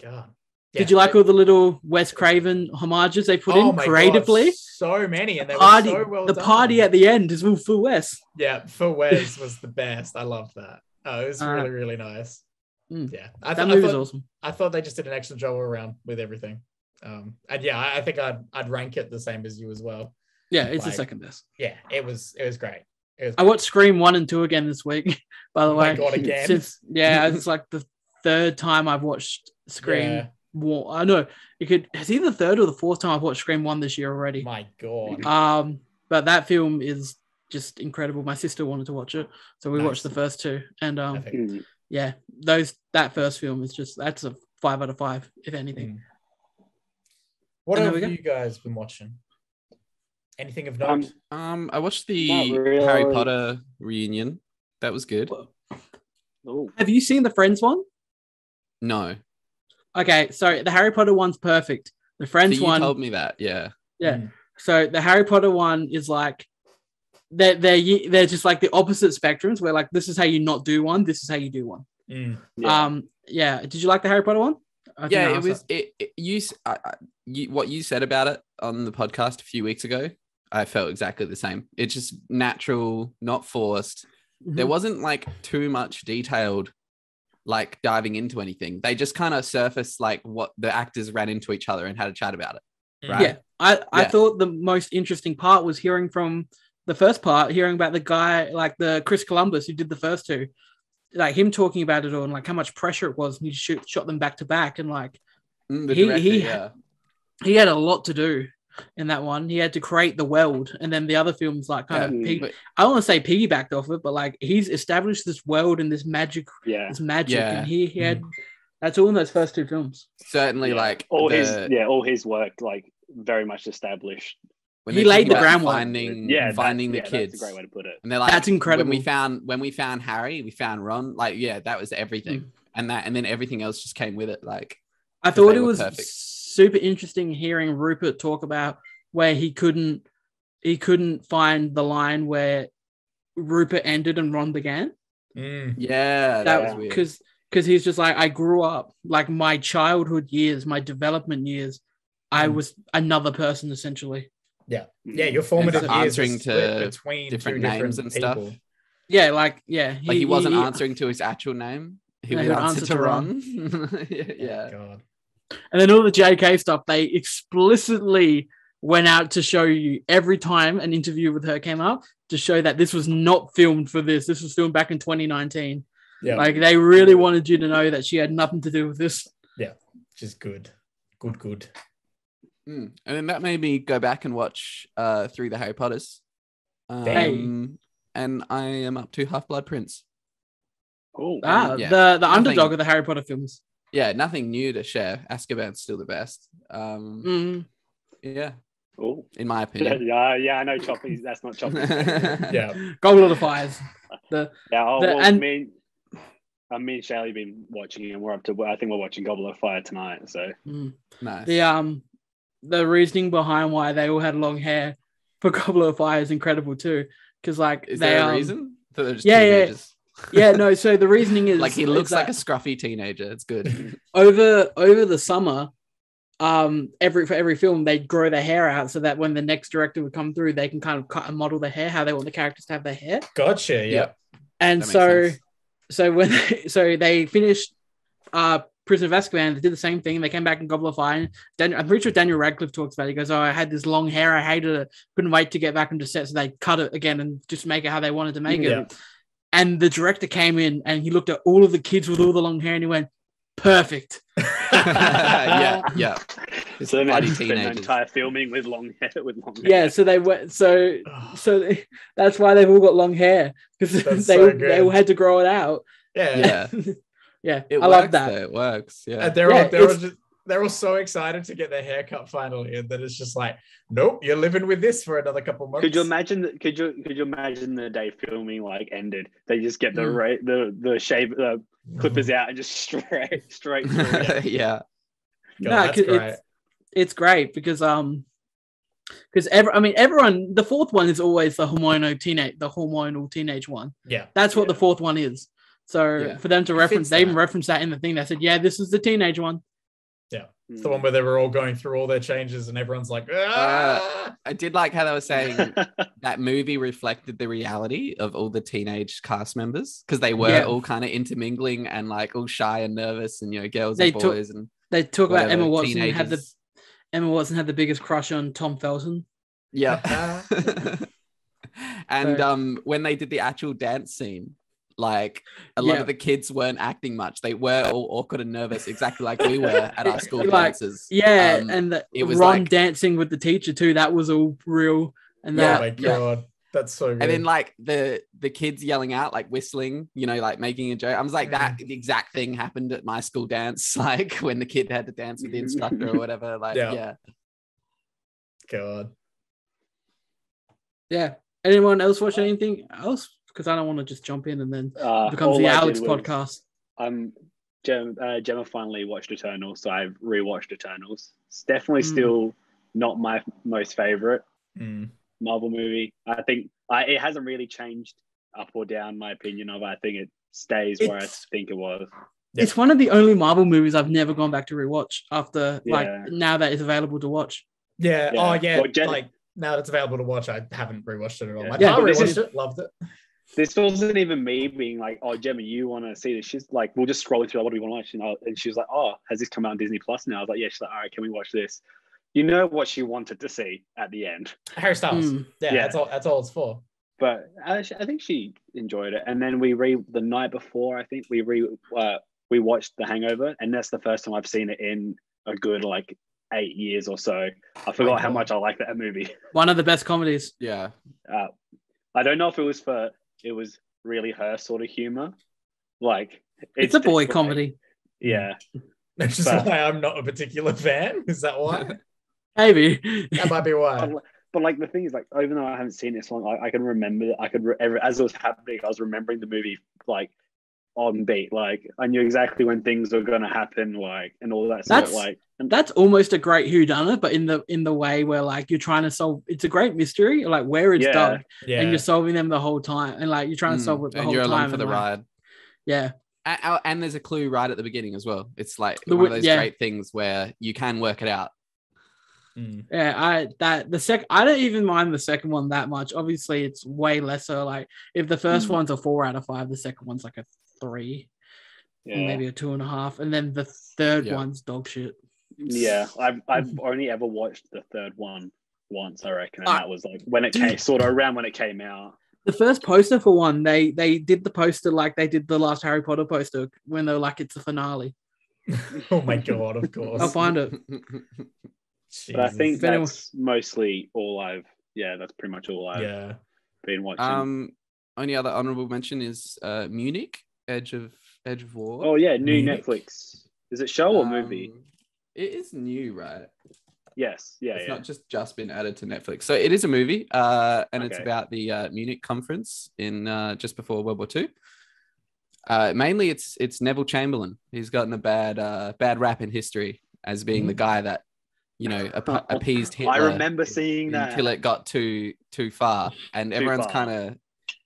God. Did you like all the little Wes Craven homages they put Oh in creatively? God, so many, and they party, were so well the done. party at the end is all full Wes. yeah for Wes was the best. I loved that. Oh, it was Uh, really really nice. Mm. Yeah, I, That th- I movie's thought awesome. I thought they just did an excellent job all around with everything. Um, and yeah, I, I think I'd I'd rank it the same as you as well. Yeah, it's Like- the second best. Yeah, it was it was great. It was I watched Scream one and two again this week. By the Oh way, God, again? Since yeah, it's like the third time I've watched Scream. Yeah. One. I know it could. It's either the third or the fourth time I've watched Scream one this year already. my god. Um, but that film is just incredible. My sister wanted to watch it, so we Nice. watched the first two, and um, Perfect. Mm. yeah, those that first film is just that's a five out of five, if anything. Mm. What And have you guys been watching? Anything of note? Um, Um, I watched the really. Harry Potter reunion. That was good. Ooh. Have you seen the Friends one? No, Okay, so the Harry Potter one's perfect. The so Friends you one, told me that. Yeah. yeah. Mm. So the Harry Potter one is like they're they're they're just like the opposite spectrums. Where like this is how you not do one, this is how you do one. Mm. Yeah. Um, yeah. Did you like the Harry Potter one? I yeah, it was. It, it you, s- I, I- you what you said about it on the podcast a few weeks ago. I felt exactly the same. It's just natural, not forced. There Mhm. wasn't like too much detailed, like diving into anything. They just kind of surfaced like what the actors ran into each other and had a chat about it. Mm. Right. Yeah, I, I Yeah. thought the most interesting part was hearing from the first part, hearing about the guy like the Chris Columbus who did the first two, like him talking about it all and like how much pressure it was, and he shoot shot them back to back, and like Mm, the He- director, he- yeah. he had a lot to do in that one. He had to create the world, and then the other films like kind Yeah. of pig- But- I don't want to say piggybacked off it, but like he's established this world and this magic, yeah. this magic, Yeah. and he, he had that's all in those first two films. certainly Yeah. like all the, his yeah, all his work like very much established. when he laid the about groundwork. finding Yeah, that- finding the yeah, kids That's a great way to put it. and they're like That's incredible. when we found when we found harry we found ron like yeah that was everything Mm. and that and then everything else just came with it like I thought it was perfect. Super interesting hearing Rupert talk about where he couldn't he couldn't find the line where Rupert ended and Ron began. Mm. yeah that, That was because because he's just like I grew up like my childhood years, my development years. I Mm. was another person essentially. Yeah, yeah, your formative And years answering to between different two names different and stuff. people. Yeah, like yeah, like he wasn't answering to his actual name he No, would answer, answer to to ron, Oh, yeah God. And then all the JK stuff, they explicitly went out to show you every time an interview with her came up to show that this was not filmed for this. This was filmed back in 2019. Yeah, Like they really wanted you to know that she had nothing to do with this. which is good. Good, good. Mm. and then that made me go back and watch uh through the harry potters um, Hey. and i am up to half blood prince Oh, Ah, yeah. the the Nothing- underdog of the Harry Potter films. Yeah nothing new to share azkaban's still the best um Mm. yeah oh. in my opinion yeah, yeah, I know Choppy's. That's not Choppy. Yeah. Goblet of the Fires. The Yeah, oh, The- well, and- I mean, I mean, Shelley been watching, and we're up to. I think we're watching Goblet of Fire tonight. So Mm. nice. The um the reasoning behind why they all had long hair for Goblet of Fire is incredible too. Because like Is they there a um, reason? I thought they were just yeah, yeah. teenagers. yeah, no, so the reasoning is like he looks like a scruffy teenager. It's good. over over the summer, um every for every film they'd grow their hair out so that when the next director would come through, they can kind of cut and model their hair, how they want the characters to have their hair. Gotcha. Yeah. And so sense. so when they, so they finished uh Prison of Azkaban, they did the same thing. They came back in Goblet of Fire. and Daniel, I'm pretty sure Daniel Radcliffe talks about it. He goes, Oh, I had this long hair. I hated it. Couldn't wait to get back into set. So they cut it again and just make it how they wanted to make Yeah. it. And the director came in and he looked at all of the kids with all the long hair and he went, Perfect. yeah, yeah. It's so they had bloody to the teenagers. entire filming with long hair. With long hair. Yeah. So they went, so so they, that's why they've all got long hair because they, so they all had to grow it out. Yeah. Yeah. yeah. It I works, love that. though, It works. Yeah. And they're Yeah, all they're all just they're all so excited to get their haircut finally, and then it's just like, nope, you're living with this for another couple months. Could you imagine? that- Could you could you imagine the day filming like ended? They just get the Mm. ra- the the shave uh, clippers out and just straight straight through. yeah. God, No, that's 'cause great. it's it's great because um because every I mean everyone the fourth one is always the hormonal teenage the hormonal teenage one. Yeah. That's what the fourth one is. So Yeah. for them to reference, fits they even that. referenced that in the thing. They said, "Yeah, this is the teenage one." It's the one where they were all going through all their changes, and everyone's like, ah! I did like how they were saying that movie reflected the reality of all the teenage cast members because they were Yeah. all kind of intermingling and like all shy and nervous and you know girls They and took- boys and They talk about Emma Watson had the. Emma Watson had the biggest crush on Tom Felton. yeah and So- um when they did the actual dance scene like a lot Yeah. of the kids weren't acting much they were all awkward and nervous exactly like we were at our school Like, dances Yeah, Um, and the, it was Ron like- dancing with the teacher too. That was all real. And oh that my yeah. god, that's so good. and then like the the kids yelling out like whistling you know like making a joke i was like that Mm. the exact thing happened at my school dance like when the kid had to dance with the instructor or whatever like Yeah. yeah, God, yeah. Anyone else watch anything else? Because I don't want to just jump in and then Uh, it becomes the I Alex was- podcast. Um, Gem, uh, Gemma finally watched Eternals, so I've rewatched Eternals. It's definitely Mm. still not my most favorite Mm. Marvel movie. I think I, it hasn't really changed up or down my opinion of. it. I think it stays where I think it was. Yeah. It's one of the only Marvel movies I've never gone back to rewatch after Yeah. like now that it's available to watch. yeah. Yeah. Oh yeah. Well, Jen- like now that it's available to watch, I haven't rewatched it at all. Yeah. My Yeah, mom but this rewatched is- it, loved it. This wasn't even me being like, "Oh, Gemma, you want to see this?" She's like, "We'll just scroll through. What do we want to watch?" And, I, and she was like, "Oh, has this come out on Disney Plus now?" I was like, "Yeah." She's like, "All right, can we watch this?" You know what she wanted to see at the end. Harry Styles. Mm. Yeah, Yeah. that's all. That's all it's for. but I, I think she enjoyed it. And then we re the night before, I think we re uh, we watched The Hangover, and that's the first time I've seen it in a good like eight years or so. I forgot how much I like that movie. One of the best comedies. yeah Uh, I don't know if it was for it was really her sort of humor, like It's, a boy like- comedy. Yeah, That's just But- why I'm not a particular fan. Is that why? Maybe. that might be why. but, but like the thing is, like even though I haven't seen this so long, I, I can remember. I could re- as it was happening, I was remembering the movie like on beat. Like I knew exactly when things were going to happen, like and all that. Stuff. That's- Like and That's almost a great who done it, but in the in the way where like you're trying to solve it's a great mystery, like where it's Yeah. dug, Yeah. and you're solving them the whole time, and like you're trying to Mm, solve it the and whole you're time. along for and, the like, ride Yeah, and, and there's a clue right at the beginning as well it's like The one of those yeah. great things where you can work it out Mm. yeah. I that the sec I don't even mind the second one that much. Obviously, it's way lesser. Like if the first Mm. one's a four out of five, the second one's like a three, yeah, maybe a two and a half, and then the third Yeah. one's dog shit. yeah. I've I've only ever watched the third one once, I reckon, and Ah. that was like when it came, sort of around when it came out. The first poster for one, they they did the poster like they did the last Harry Potter poster when they were like it's the finale. oh my god! Of course. I'll find it. But I think If anyone- that's mostly all I've. Yeah, that's pretty much all I've Yeah. been watching. um only other honorable mention is uh munich edge of edge of war oh yeah, new Munich? Netflix. Is it show or movie? Um, it is new right Yes. Yeah. it's yeah. not just just been added to Netflix. So it is a movie, uh, and it's about the uh, Munich conference in uh, just before World War Two. Uh, mainly, it's it's Neville Chamberlain. He's gotten a bad uh, bad rap in history as being the guy that you know ap- appeased Hitler I remember seeing that. until it got too too far, and Too everyone's kind of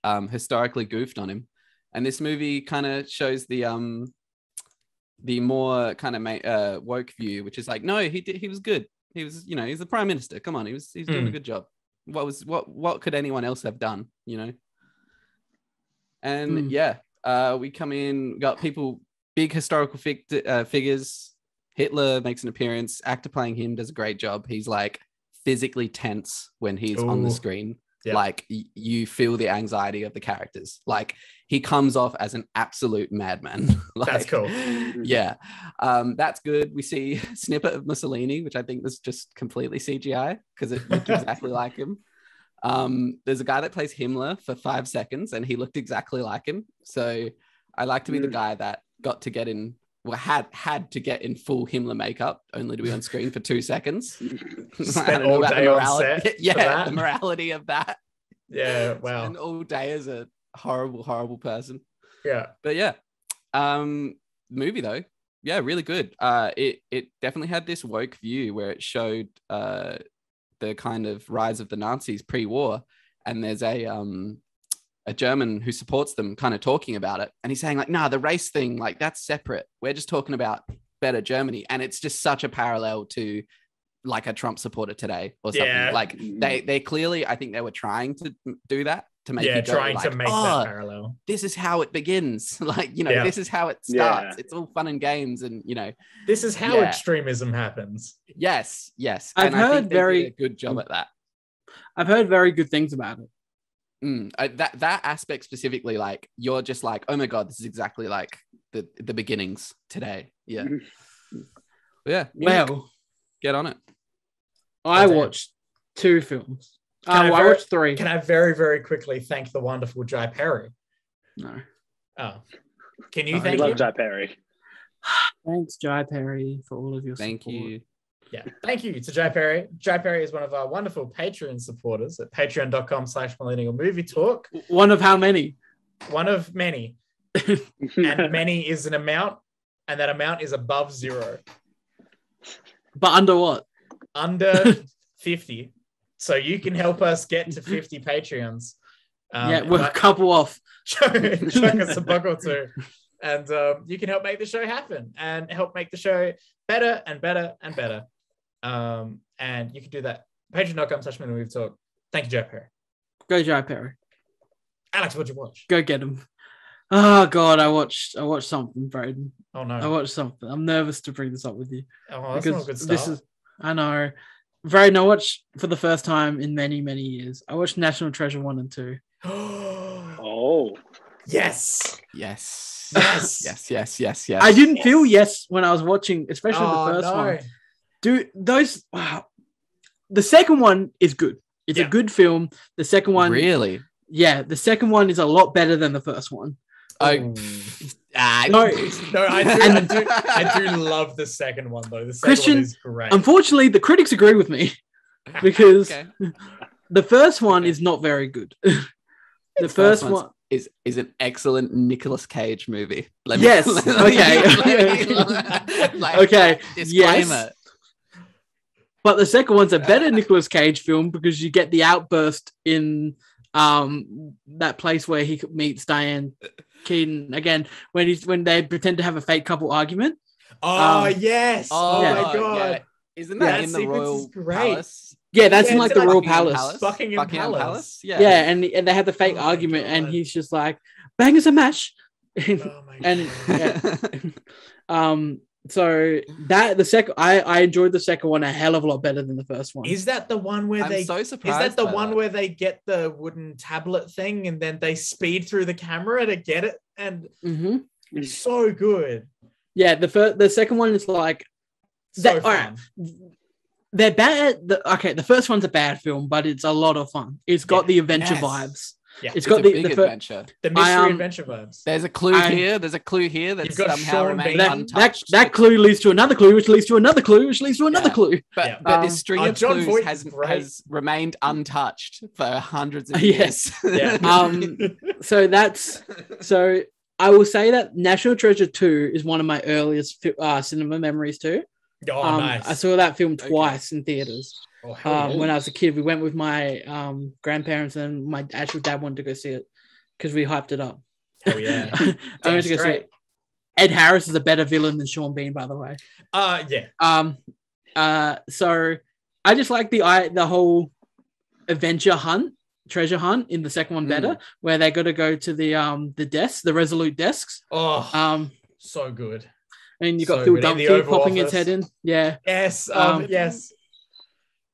um, historically goofed on him. And this movie kind of shows the um the more kind of ma- uh, woke view, which is like, no, he did, he was good. He was, you know, he's the prime minister. Come on, he was he's doing a Mm. good job. What was what what could anyone else have done? You know. And Mm. yeah, uh, we come in, got people, big historical fig- uh, figures. Hitler makes an appearance. Actor playing him does a great job. He's like physically tense when he's on the screen. Yeah. Like y- you feel the anxiety of the characters. Like he comes off as an absolute madman. like, That's cool. Yeah, um, that's good. We see a snippet of Mussolini, which I think was just completely CGI because it looked exactly like him. Um, there's a guy that plays Himmler for five seconds, and he looked exactly like him. So I like to be the Mm. guy that got to get in, well, had had to get in full Himmler makeup, only to be on screen for two seconds. I Spent don't know all about day on morality- set yeah, the morality of that. Yeah. Wow. And all day as a horrible, horrible person. Yeah. but yeah um movie though. Yeah really good. Uh it it definitely had this woke view where it showed uh the kind of rise of the nazis pre-war and there's a um a german who supports them kind of talking about it and he's saying like nah the race thing like that's separate. We're just talking about better germany and it's just such a parallel to like a trump supporter today or something. Yeah. like they they clearly i think they were trying to do that to make yeah. you go, Trying to make "Oh, that parallel. this is how it begins. Like, you know, Yeah. this is how it Yeah. starts. It's all fun and games. And, you know, This is how Yeah. extremism happens. yes, yes. I've and I heard think they did very- a good job at that. I've heard very good things about it. Mm, that that aspect specifically, like you're just like, oh my god, this is exactly like the the beginnings today. Yeah, yeah. Well, get on it. I Okay. watched two films. Can I Uh, well, I ver- watched three. Can I very, very quickly thank the wonderful Jai Perry? No. Oh. Can you Oh, I thank love him? Jack Perry. Thanks, Jai Perry, for all of your Thank support. you. Yeah. Thank you to Jai Perry. Jai Perry is one of our wonderful Patreon supporters at patreon.com slash millennial movie talk. One of how many? One of many. And many is an amount, and that amount is above zero. But under what? Under 50. So you can help us get to 50 Patreons. Um, yeah, we're a couple off. chuck us a buck or two. And um, you can help make the show happen and help make the show better and better and better. Um, and you can do that. Patreon.com slash we've talk. Thank you, Jeff Perry. Go Jai Perry. Alex, what'd you watch? Go get him. Oh god, I watched I watched something, Brayden. Oh no. I watched something. I'm nervous to bring this up with you. Oh, that's not a good start. this is I know. Brayden, I watched for the first time in many, many years. I watched National Treasure one and two. oh, yes. Yes. Yes. yes. Yes. Yes. Yes. I didn't Yes. feel yes when I was watching, especially Oh, the first no. one. Dude, those wow. The second one is good. It's Yeah. a good film. The second one, Really? yeah, the second one is a lot better than the first one. Oh, Ooh. Ah, No, No, I do, I do, I do love the second one though. The second Christian, one is great. Unfortunately, the critics agree with me because Okay. the first one Okay. is not very good. the First first one, is is an excellent Nicolas Cage movie. Let Yes, let okay. let me- like, Okay, Disclaimer. but the second one's a better Nicolas Cage film because you get the outburst in um that place where he meets Diane Keaton again when he's when they pretend to have a fake couple argument. oh um, yes. Oh, Yeah. my god. yeah. Isn't that that in the sequence Royal is great. Palace? Yeah, that's Yeah, in like the in Royal Buckingham Palace. Buckingham Palace. Yeah. Yeah, and and they have the fake Oh my argument, and he's just like, "Bang is a match." Oh my And- god. yeah. um, so that the second, I I enjoyed the second one a hell of a lot better than the first one. Is that the one where I'm they so is that the one that. where they get the wooden tablet thing and then they speed through the camera to get it? And Mhm. so good. Yeah, the first, the second one is like So That- fun. alright. they're bad. The, okay, the first one's a bad film, but it's a lot of fun. It's got Yeah. the adventure Yes. vibes. Yeah. It's It's got a the, big the fir- adventure. The mystery I, um, adventure vibes. There's a clue I- here. There's a clue here that You've got somehow Sean remains Bean. that, that, untouched. that clue leads to another clue, which leads to another clue, which leads to another Yeah. clue. But, Yeah. but Um, this string oh, of John clues Voight has, has remained untouched for hundreds of Yes. years. Yeah. Um, so that's so I will say that National Treasure 2 is one of my earliest uh, cinema memories too. Oh, um, nice. I saw that film Okay. twice in theaters Oh, um, when I was a kid. We went with my um, grandparents and my actual dad wanted to go see it because we hyped it up. Hell yeah. I went to go see it. Ed Harris is a better villain than Sean Bean, by the way. Uh, yeah. Um, uh, so I just like the I the whole adventure hunt, treasure hunt in the second one better, Mm. where they got to go to the um the desks, the Resolute desks. Oh, Um, so good. and you got So Phil Dunphy popping its Office. head in. Yeah, Yes. Um, Um, yes.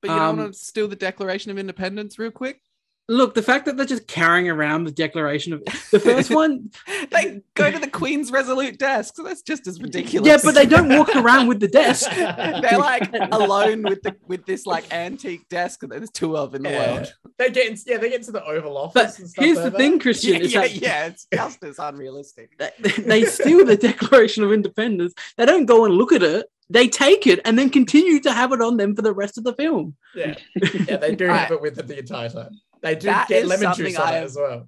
But you don't Um, want to steal the Declaration of Independence real quick? look, the fact that they're just carrying around the Declaration of the first one, They go to the Queen's Resolute desk. So that's just as ridiculous. yeah, but they don't walk around with the desk. They're like alone with the with this like antique desk that there's two of in the Yeah. world. They get in, yeah, they get to the Oval Office. But and stuff here's like the that. thing, Christian, Yeah, is yeah, that yeah, it's just as unrealistic. they- they steal the Declaration of Independence. They don't go and look at it. They take it and then continue to have it on them for the rest of the film. Yeah, yeah, they do have it with them the entire time. They do That get lemon juice on I it as well.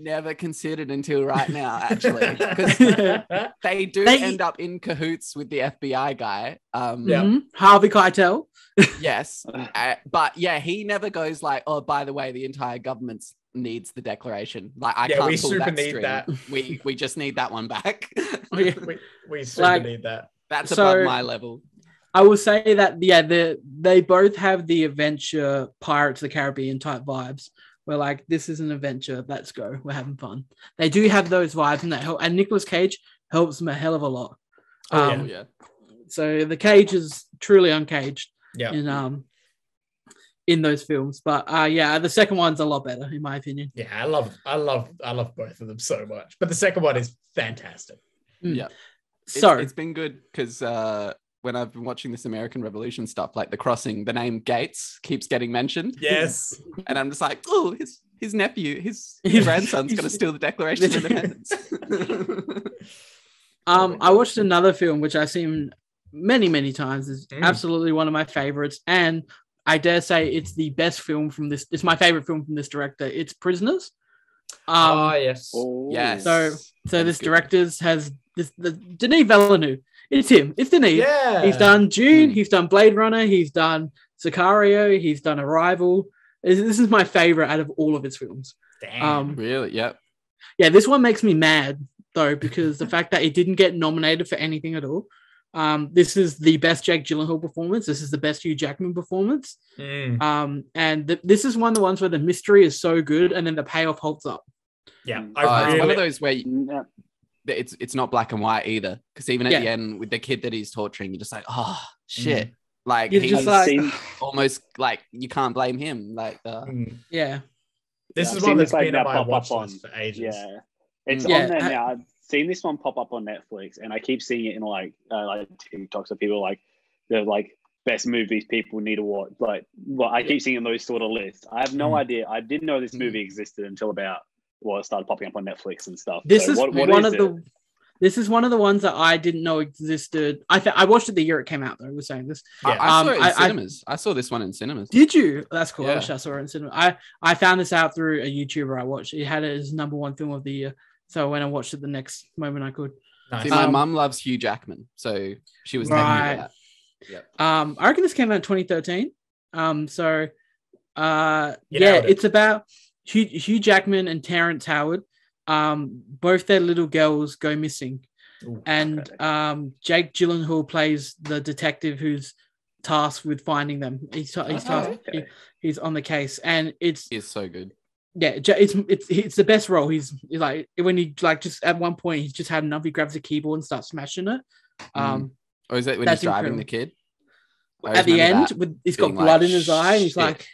Never considered until right now, actually, because they do They- end up in cahoots with the FBI guy. Um, Yeah. Mhm. Harvey Keitel. Yes, uh, but yeah, he never goes like, "Oh, by the way, the entire government needs the declaration." Like, I Yeah, can't we pull super that need string. that. We we just need that one back. Okay. we we super Like- need that. That's So- above my level. I will say that yeah, the they both have the adventure Pirates of the Caribbean type vibes. We're like this is an adventure, let's go, we're having fun. They do have those vibes, and that help. And Nicolas Cage helps them a hell of a lot. Oh, Um, Oh yeah. So the Cage is truly uncaged Yeah. in um in those films. But uh yeah, the second one's a lot better in my opinion. Yeah, I love, I love, I love both of them so much. But the second one is fantastic. It's, So it's been good because uh, when I've been watching this American Revolution stuff, like the crossing, the name Gates keeps getting mentioned, Yes. and I'm just like, oh, his his nephew, his, His- his grandson's gonna steal the Declaration of Independence. Um, I watched another film which I've seen many, many times. is Mm. absolutely one of my favorites, and I dare say it's the best film from this. It's my favorite film from this director. It's Prisoners. Um, oh yes. Yes. so so That's this good. director's has this the Denis Villeneuve. It's him. It's Denis. Yeah. He's done Dune. Mm. He's done Blade Runner. He's done Sicario. He's done Arrival. This this is my favorite out of all of his films. Damn. Um, really, yep. yeah, this one makes me mad though because the fact that it didn't get nominated for anything at all. Um, this is the best Jake Gyllenhaal performance. This is the best Hugh Jackman performance. Mm. Um, and th- this is one of the ones where the mystery is so good and then the payoff holds up. yeah. Mm. I Uh, it's one of those where you, Yeah. that it's it's not black and white either. Because even at Yeah. the end with the kid that he's torturing, you're just like, oh shit. Like You're he's just like- seen, almost like you can't blame him. Like uh, Mm. Yeah, This Yeah, is I've one seen that's this, like, been now on my pop up watch on- list for ages. yeah, it's Mm. Yeah, on there I- now. I've seen this one pop up on Netflix, and I keep seeing it in like uh, like TikToks of people like the like best movies people need to watch. Like, well, I keep seeing those sort of lists. I have no Mm. idea. I didn't know this Mm. movie existed until about well, it started popping up on Netflix and stuff. this So is what- what one is of it? the. This is one of the ones that I didn't know existed. I th- I watched it the year it came out. though. I was saying this. I, Yeah. I Um, saw it in I- I- cinemas. I, saw this one in cinemas. Did you? That's cool. I Yeah. wish I saw it in cinema. I I found this out through a YouTuber I watched. It had it as number one film of the year. So I went and watched it the next moment I could. Nice. See, my Um, mum loves Hugh Jackman, so she was taking me Right. to that. Um, I reckon this came out in 2013. Um, so uh, You yeah, it. it's about Hugh, Hugh Jackman and Terrence Howard. Um, both their little girls go missing, Ooh, and okay. um, Jake Gyllenhaal plays the detective who's tasked with finding them. He's, he's, Oh, tasked, okay. he- he's on the case, and it's He is so good. yeah, it's it's it's the best role. He's, he's like when he like just at one point he's just had enough. He grabs a keyboard and starts smashing it. Um, Or is it when he's driving incredible. the kid? At the end, with he's got being like, blood in his eye, and he's "Shit." like,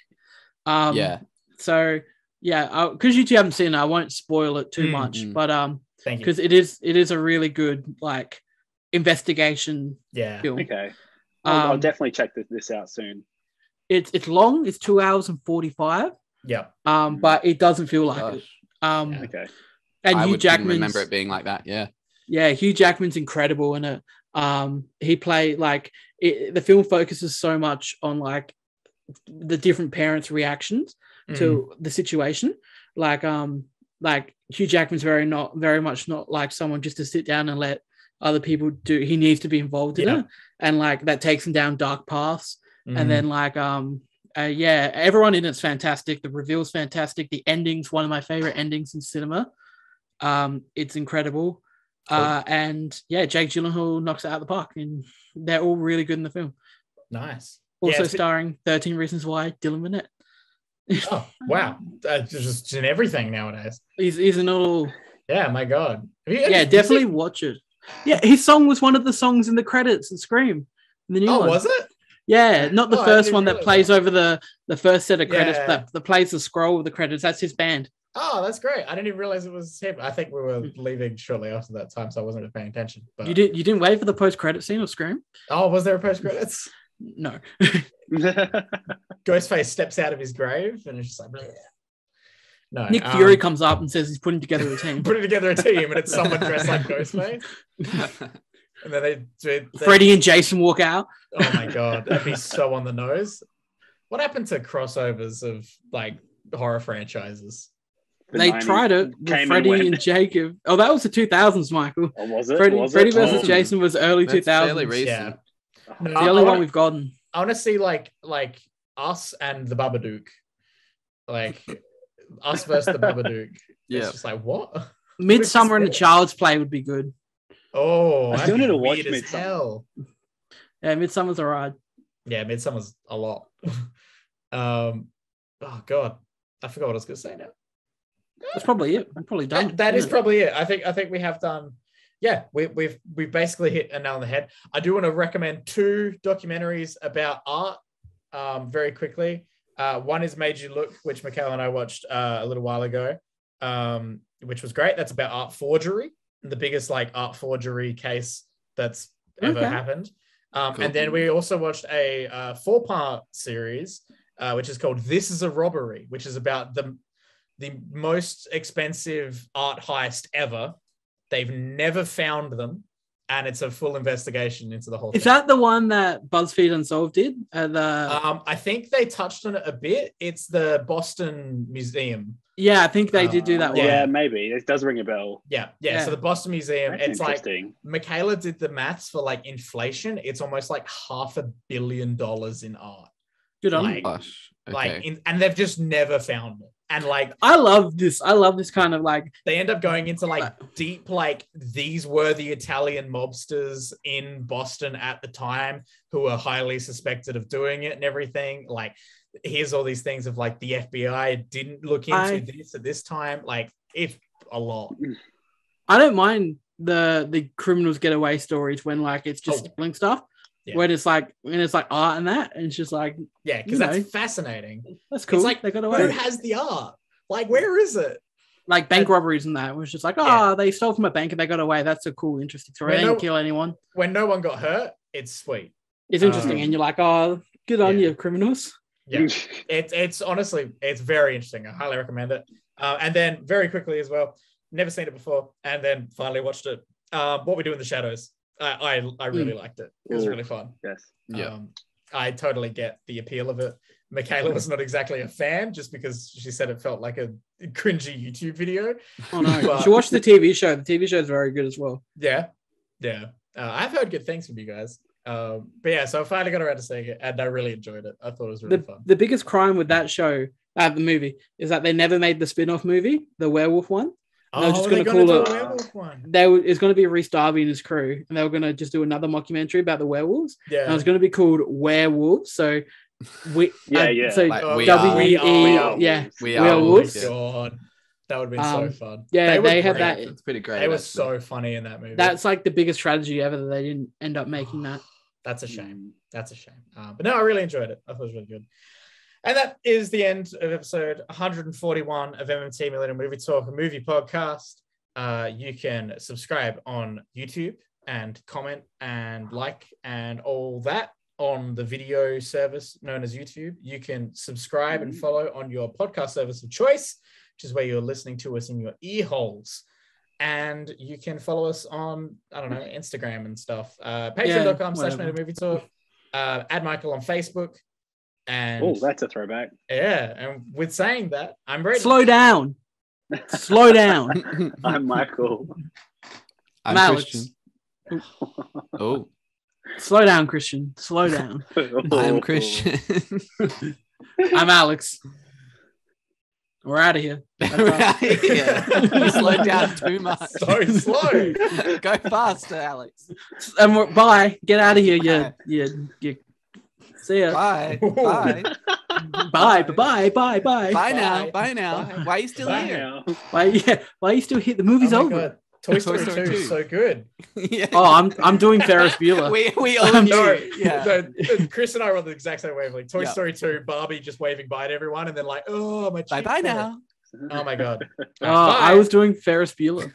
um, yeah, So yeah, because you two haven't seen it, I won't spoil it too Mm, much. mm. But um, Thank you. because it is it is a really good like investigation Yeah. film. Okay, I'll, I'll Um, definitely check this, this out soon. It's it's long. It's two hours and forty five. Yeah. Um, Mm. but it doesn't feel like Gosh. it. Um, Yeah. Okay, and I Hugh would didn't remember it being like that. Yeah, yeah, Hugh Jackman's incredible in it. Um, he played like it, the film focuses so much on like the different parents' reactions Mm. to the situation. Like um, like Hugh Jackman's very not very much not like someone just to sit down and let other people do. He needs to be involved in Yeah. it, and like that takes him down dark paths. Mhm. And then like um uh, yeah, everyone in it's fantastic. The reveal's fantastic. The ending's one of my favorite endings in cinema. Um, it's incredible. Uh, and yeah, Jake Gyllenhaal knocks it out of the park, and they're all really good in the film. nice. Also Yeah, starring 13 Reasons Why, Dylan Minnette. Oh wow, uh, just in everything nowadays. He's he's an all Yeah, my god. You yeah, definitely music? watch it. Yeah, his song was one of the songs in the credits at Scream. The new Oh, one. was it? Yeah, not the Oh, first one that plays that. over the the first set of credits, Yeah. that, that plays the scroll of the credits. That's his band. Oh, that's great. I didn't even realize it was him. I think we were leaving shortly after that time, so I wasn't really paying attention. But You didn't you didn't wait for the post credit scene of Scream? oh, was there a post credits? No. Ghostface steps out of his grave and it's just like bleh. no. Nick um, Fury comes up and says he's putting together a team. putting together a team and it's someone dressed like Ghostface. And then they, they, they Freddy and Jason walk out. Oh my god, that'd be so on the nose. What happened to crossovers of like horror franchises? The they tried it with came and and, Jacob. Oh, that was the 2000s, Michael. Oh, was it? Freddy, was Freddy it? versus Oh. Jason was early That's 2000s. fairly recent. Yeah. No, only I one wanna- we've gotten. I want to see like like us and the Babadook, like us versus the Babadook. Yeah. it's just like what? Midsommar and the. Child's Play would be good. Oh, I that'd still be need to watch weird as Midsommar. hell. Yeah, Midsommar's alright. Yeah, Midsommar's a lot. um, oh god, I forgot what I was gonna say now. That's probably it. I'm probably done. That, that is it? probably it. I think I think we have done. Yeah, we, we've we've basically hit a nail on the head. I do want to recommend two documentaries about art um, very quickly. Uh, one is Made You Look, which Michaela and I watched uh, a little while ago, um, which was great. That's about art forgery, the biggest like art forgery case that's ever Okay. happened. Um, Cool. And then we also watched a uh, four part series, uh, which is called This is a Robbery, which is about the the most expensive art heist ever. They've never found them, and it's a full investigation into the whole Is thing. that the one that BuzzFeed Unsolved did? Uh, the um, I think they touched on it a bit. It's the Boston Museum. yeah, I think they did do that uh, one. Yeah, maybe it does ring a bell. Yeah, yeah. Yeah. So the Boston Museum. That's it's like. Michaela did the maths for like inflation. It's almost like half a billion dollars in art. Good on Like- Gosh. Okay. Like, in, and they've just never found it. And like, I love this. I love this kind of like they end up going into like uh, deep like these were the italian mobsters in boston at the time who were highly suspected of doing it and everything like here's all these things of like the fbi didn't look into I- this at this time like if a lot I don't mind the the criminals get away stories when like it's just Oh. stealing stuff. Yeah. When it's like when it's like art and that, and it's just like yeah because that's know. fascinating that's cool. It's like, they got away. who has the art like where is it like bank I- robberies and that. It was just like, oh, Yeah. they stole from a bank and they got away. That's a cool, interesting story. Yeah, They didn't no- kill anyone. when no one got hurt it's sweet It's interesting, Um, and you're like, oh, good on yeah. you, criminals. yeah it's it's honestly it's very interesting. I highly recommend it. Uh, and then very quickly as well, never seen it before, and then finally watched it. Uh, what we do in the shadows. I I, I really liked it. It was Ooh. really fun. yes. Yeah. Um, I totally get the appeal of it. Michaela was not exactly a fan just because she said it felt like a cringy YouTube video. Oh no, you But- should watch the TV show. The TV show is very good as well. Yeah, yeah. Uh, I've heard good things from you guys. Um, but yeah, so I finally got around to seeing it, and I really enjoyed it. I thought it was really The, fun. the biggest crime with that show, uh, the movie, is that they never made the spin-off movie, the werewolf one. They're just gonna call do it- a werewolf one. There was- it's going to be Reese Darby and his crew, and they were going to just do another mockumentary about the werewolves. And Yeah, it was going to be called Werewolves. So we, Yeah, uh, yeah. So Like, Oh, we W are- E we are yeah, wolves. We we are are Oh wolves. my Yeah. god, that would have been Um, so fun. yeah, were they had that- It's pretty great. They were so funny in that movie. That's like the biggest tragedy ever that they didn't end up making that. That's a shame. Mm. That's a shame. Uh, but no, I really enjoyed it. I thought it was really good. And that is the end of episode 141 of MMT Millennium Movie Talk, a movie podcast. Uh, you can subscribe on YouTube and comment and like and all that on the video service known as YouTube. You can subscribe and follow on your podcast service of choice, which is where you're listening to us in your ear holes. And you can follow us on, I don't know, Instagram and stuff. Uh, Patreon.com slash whatever. Movie Talk. Uh, add Michael on Facebook. And Oh, that's a throwback. yeah, and with saying that, I'm ready. Slow down. Slow down. I'm Michael. I'm Alex. Christian. Oh. oh, Slow down, Christian. Slow down. Oh. I'm Christian. I'm Alex. We're out of here. right? Yeah. You slowed down too much. So slow. Go faster, Alex. And we're, bye. Get out of here. Bye. Yeah. Yeah. See ya. Bye. Bye. bye. Bye. Bye. Bye. Bye. Bye now. Bye now. Bye. Why are you still bye here? Now. Why? Yeah. Why are you still here? The movie's oh over. God. Toy Story, Toy Story 2 is so good. yeah. Oh, I'm I'm doing Ferris Bueller. we, we all um, know. Yeah. No, Chris and I were on the exact same wavelength. Toy yep. Story 2, Barbie just waving bye to everyone and then like, oh, my Bye bye now. Oh my God. Ah, bye. I was doing Ferris Bueller.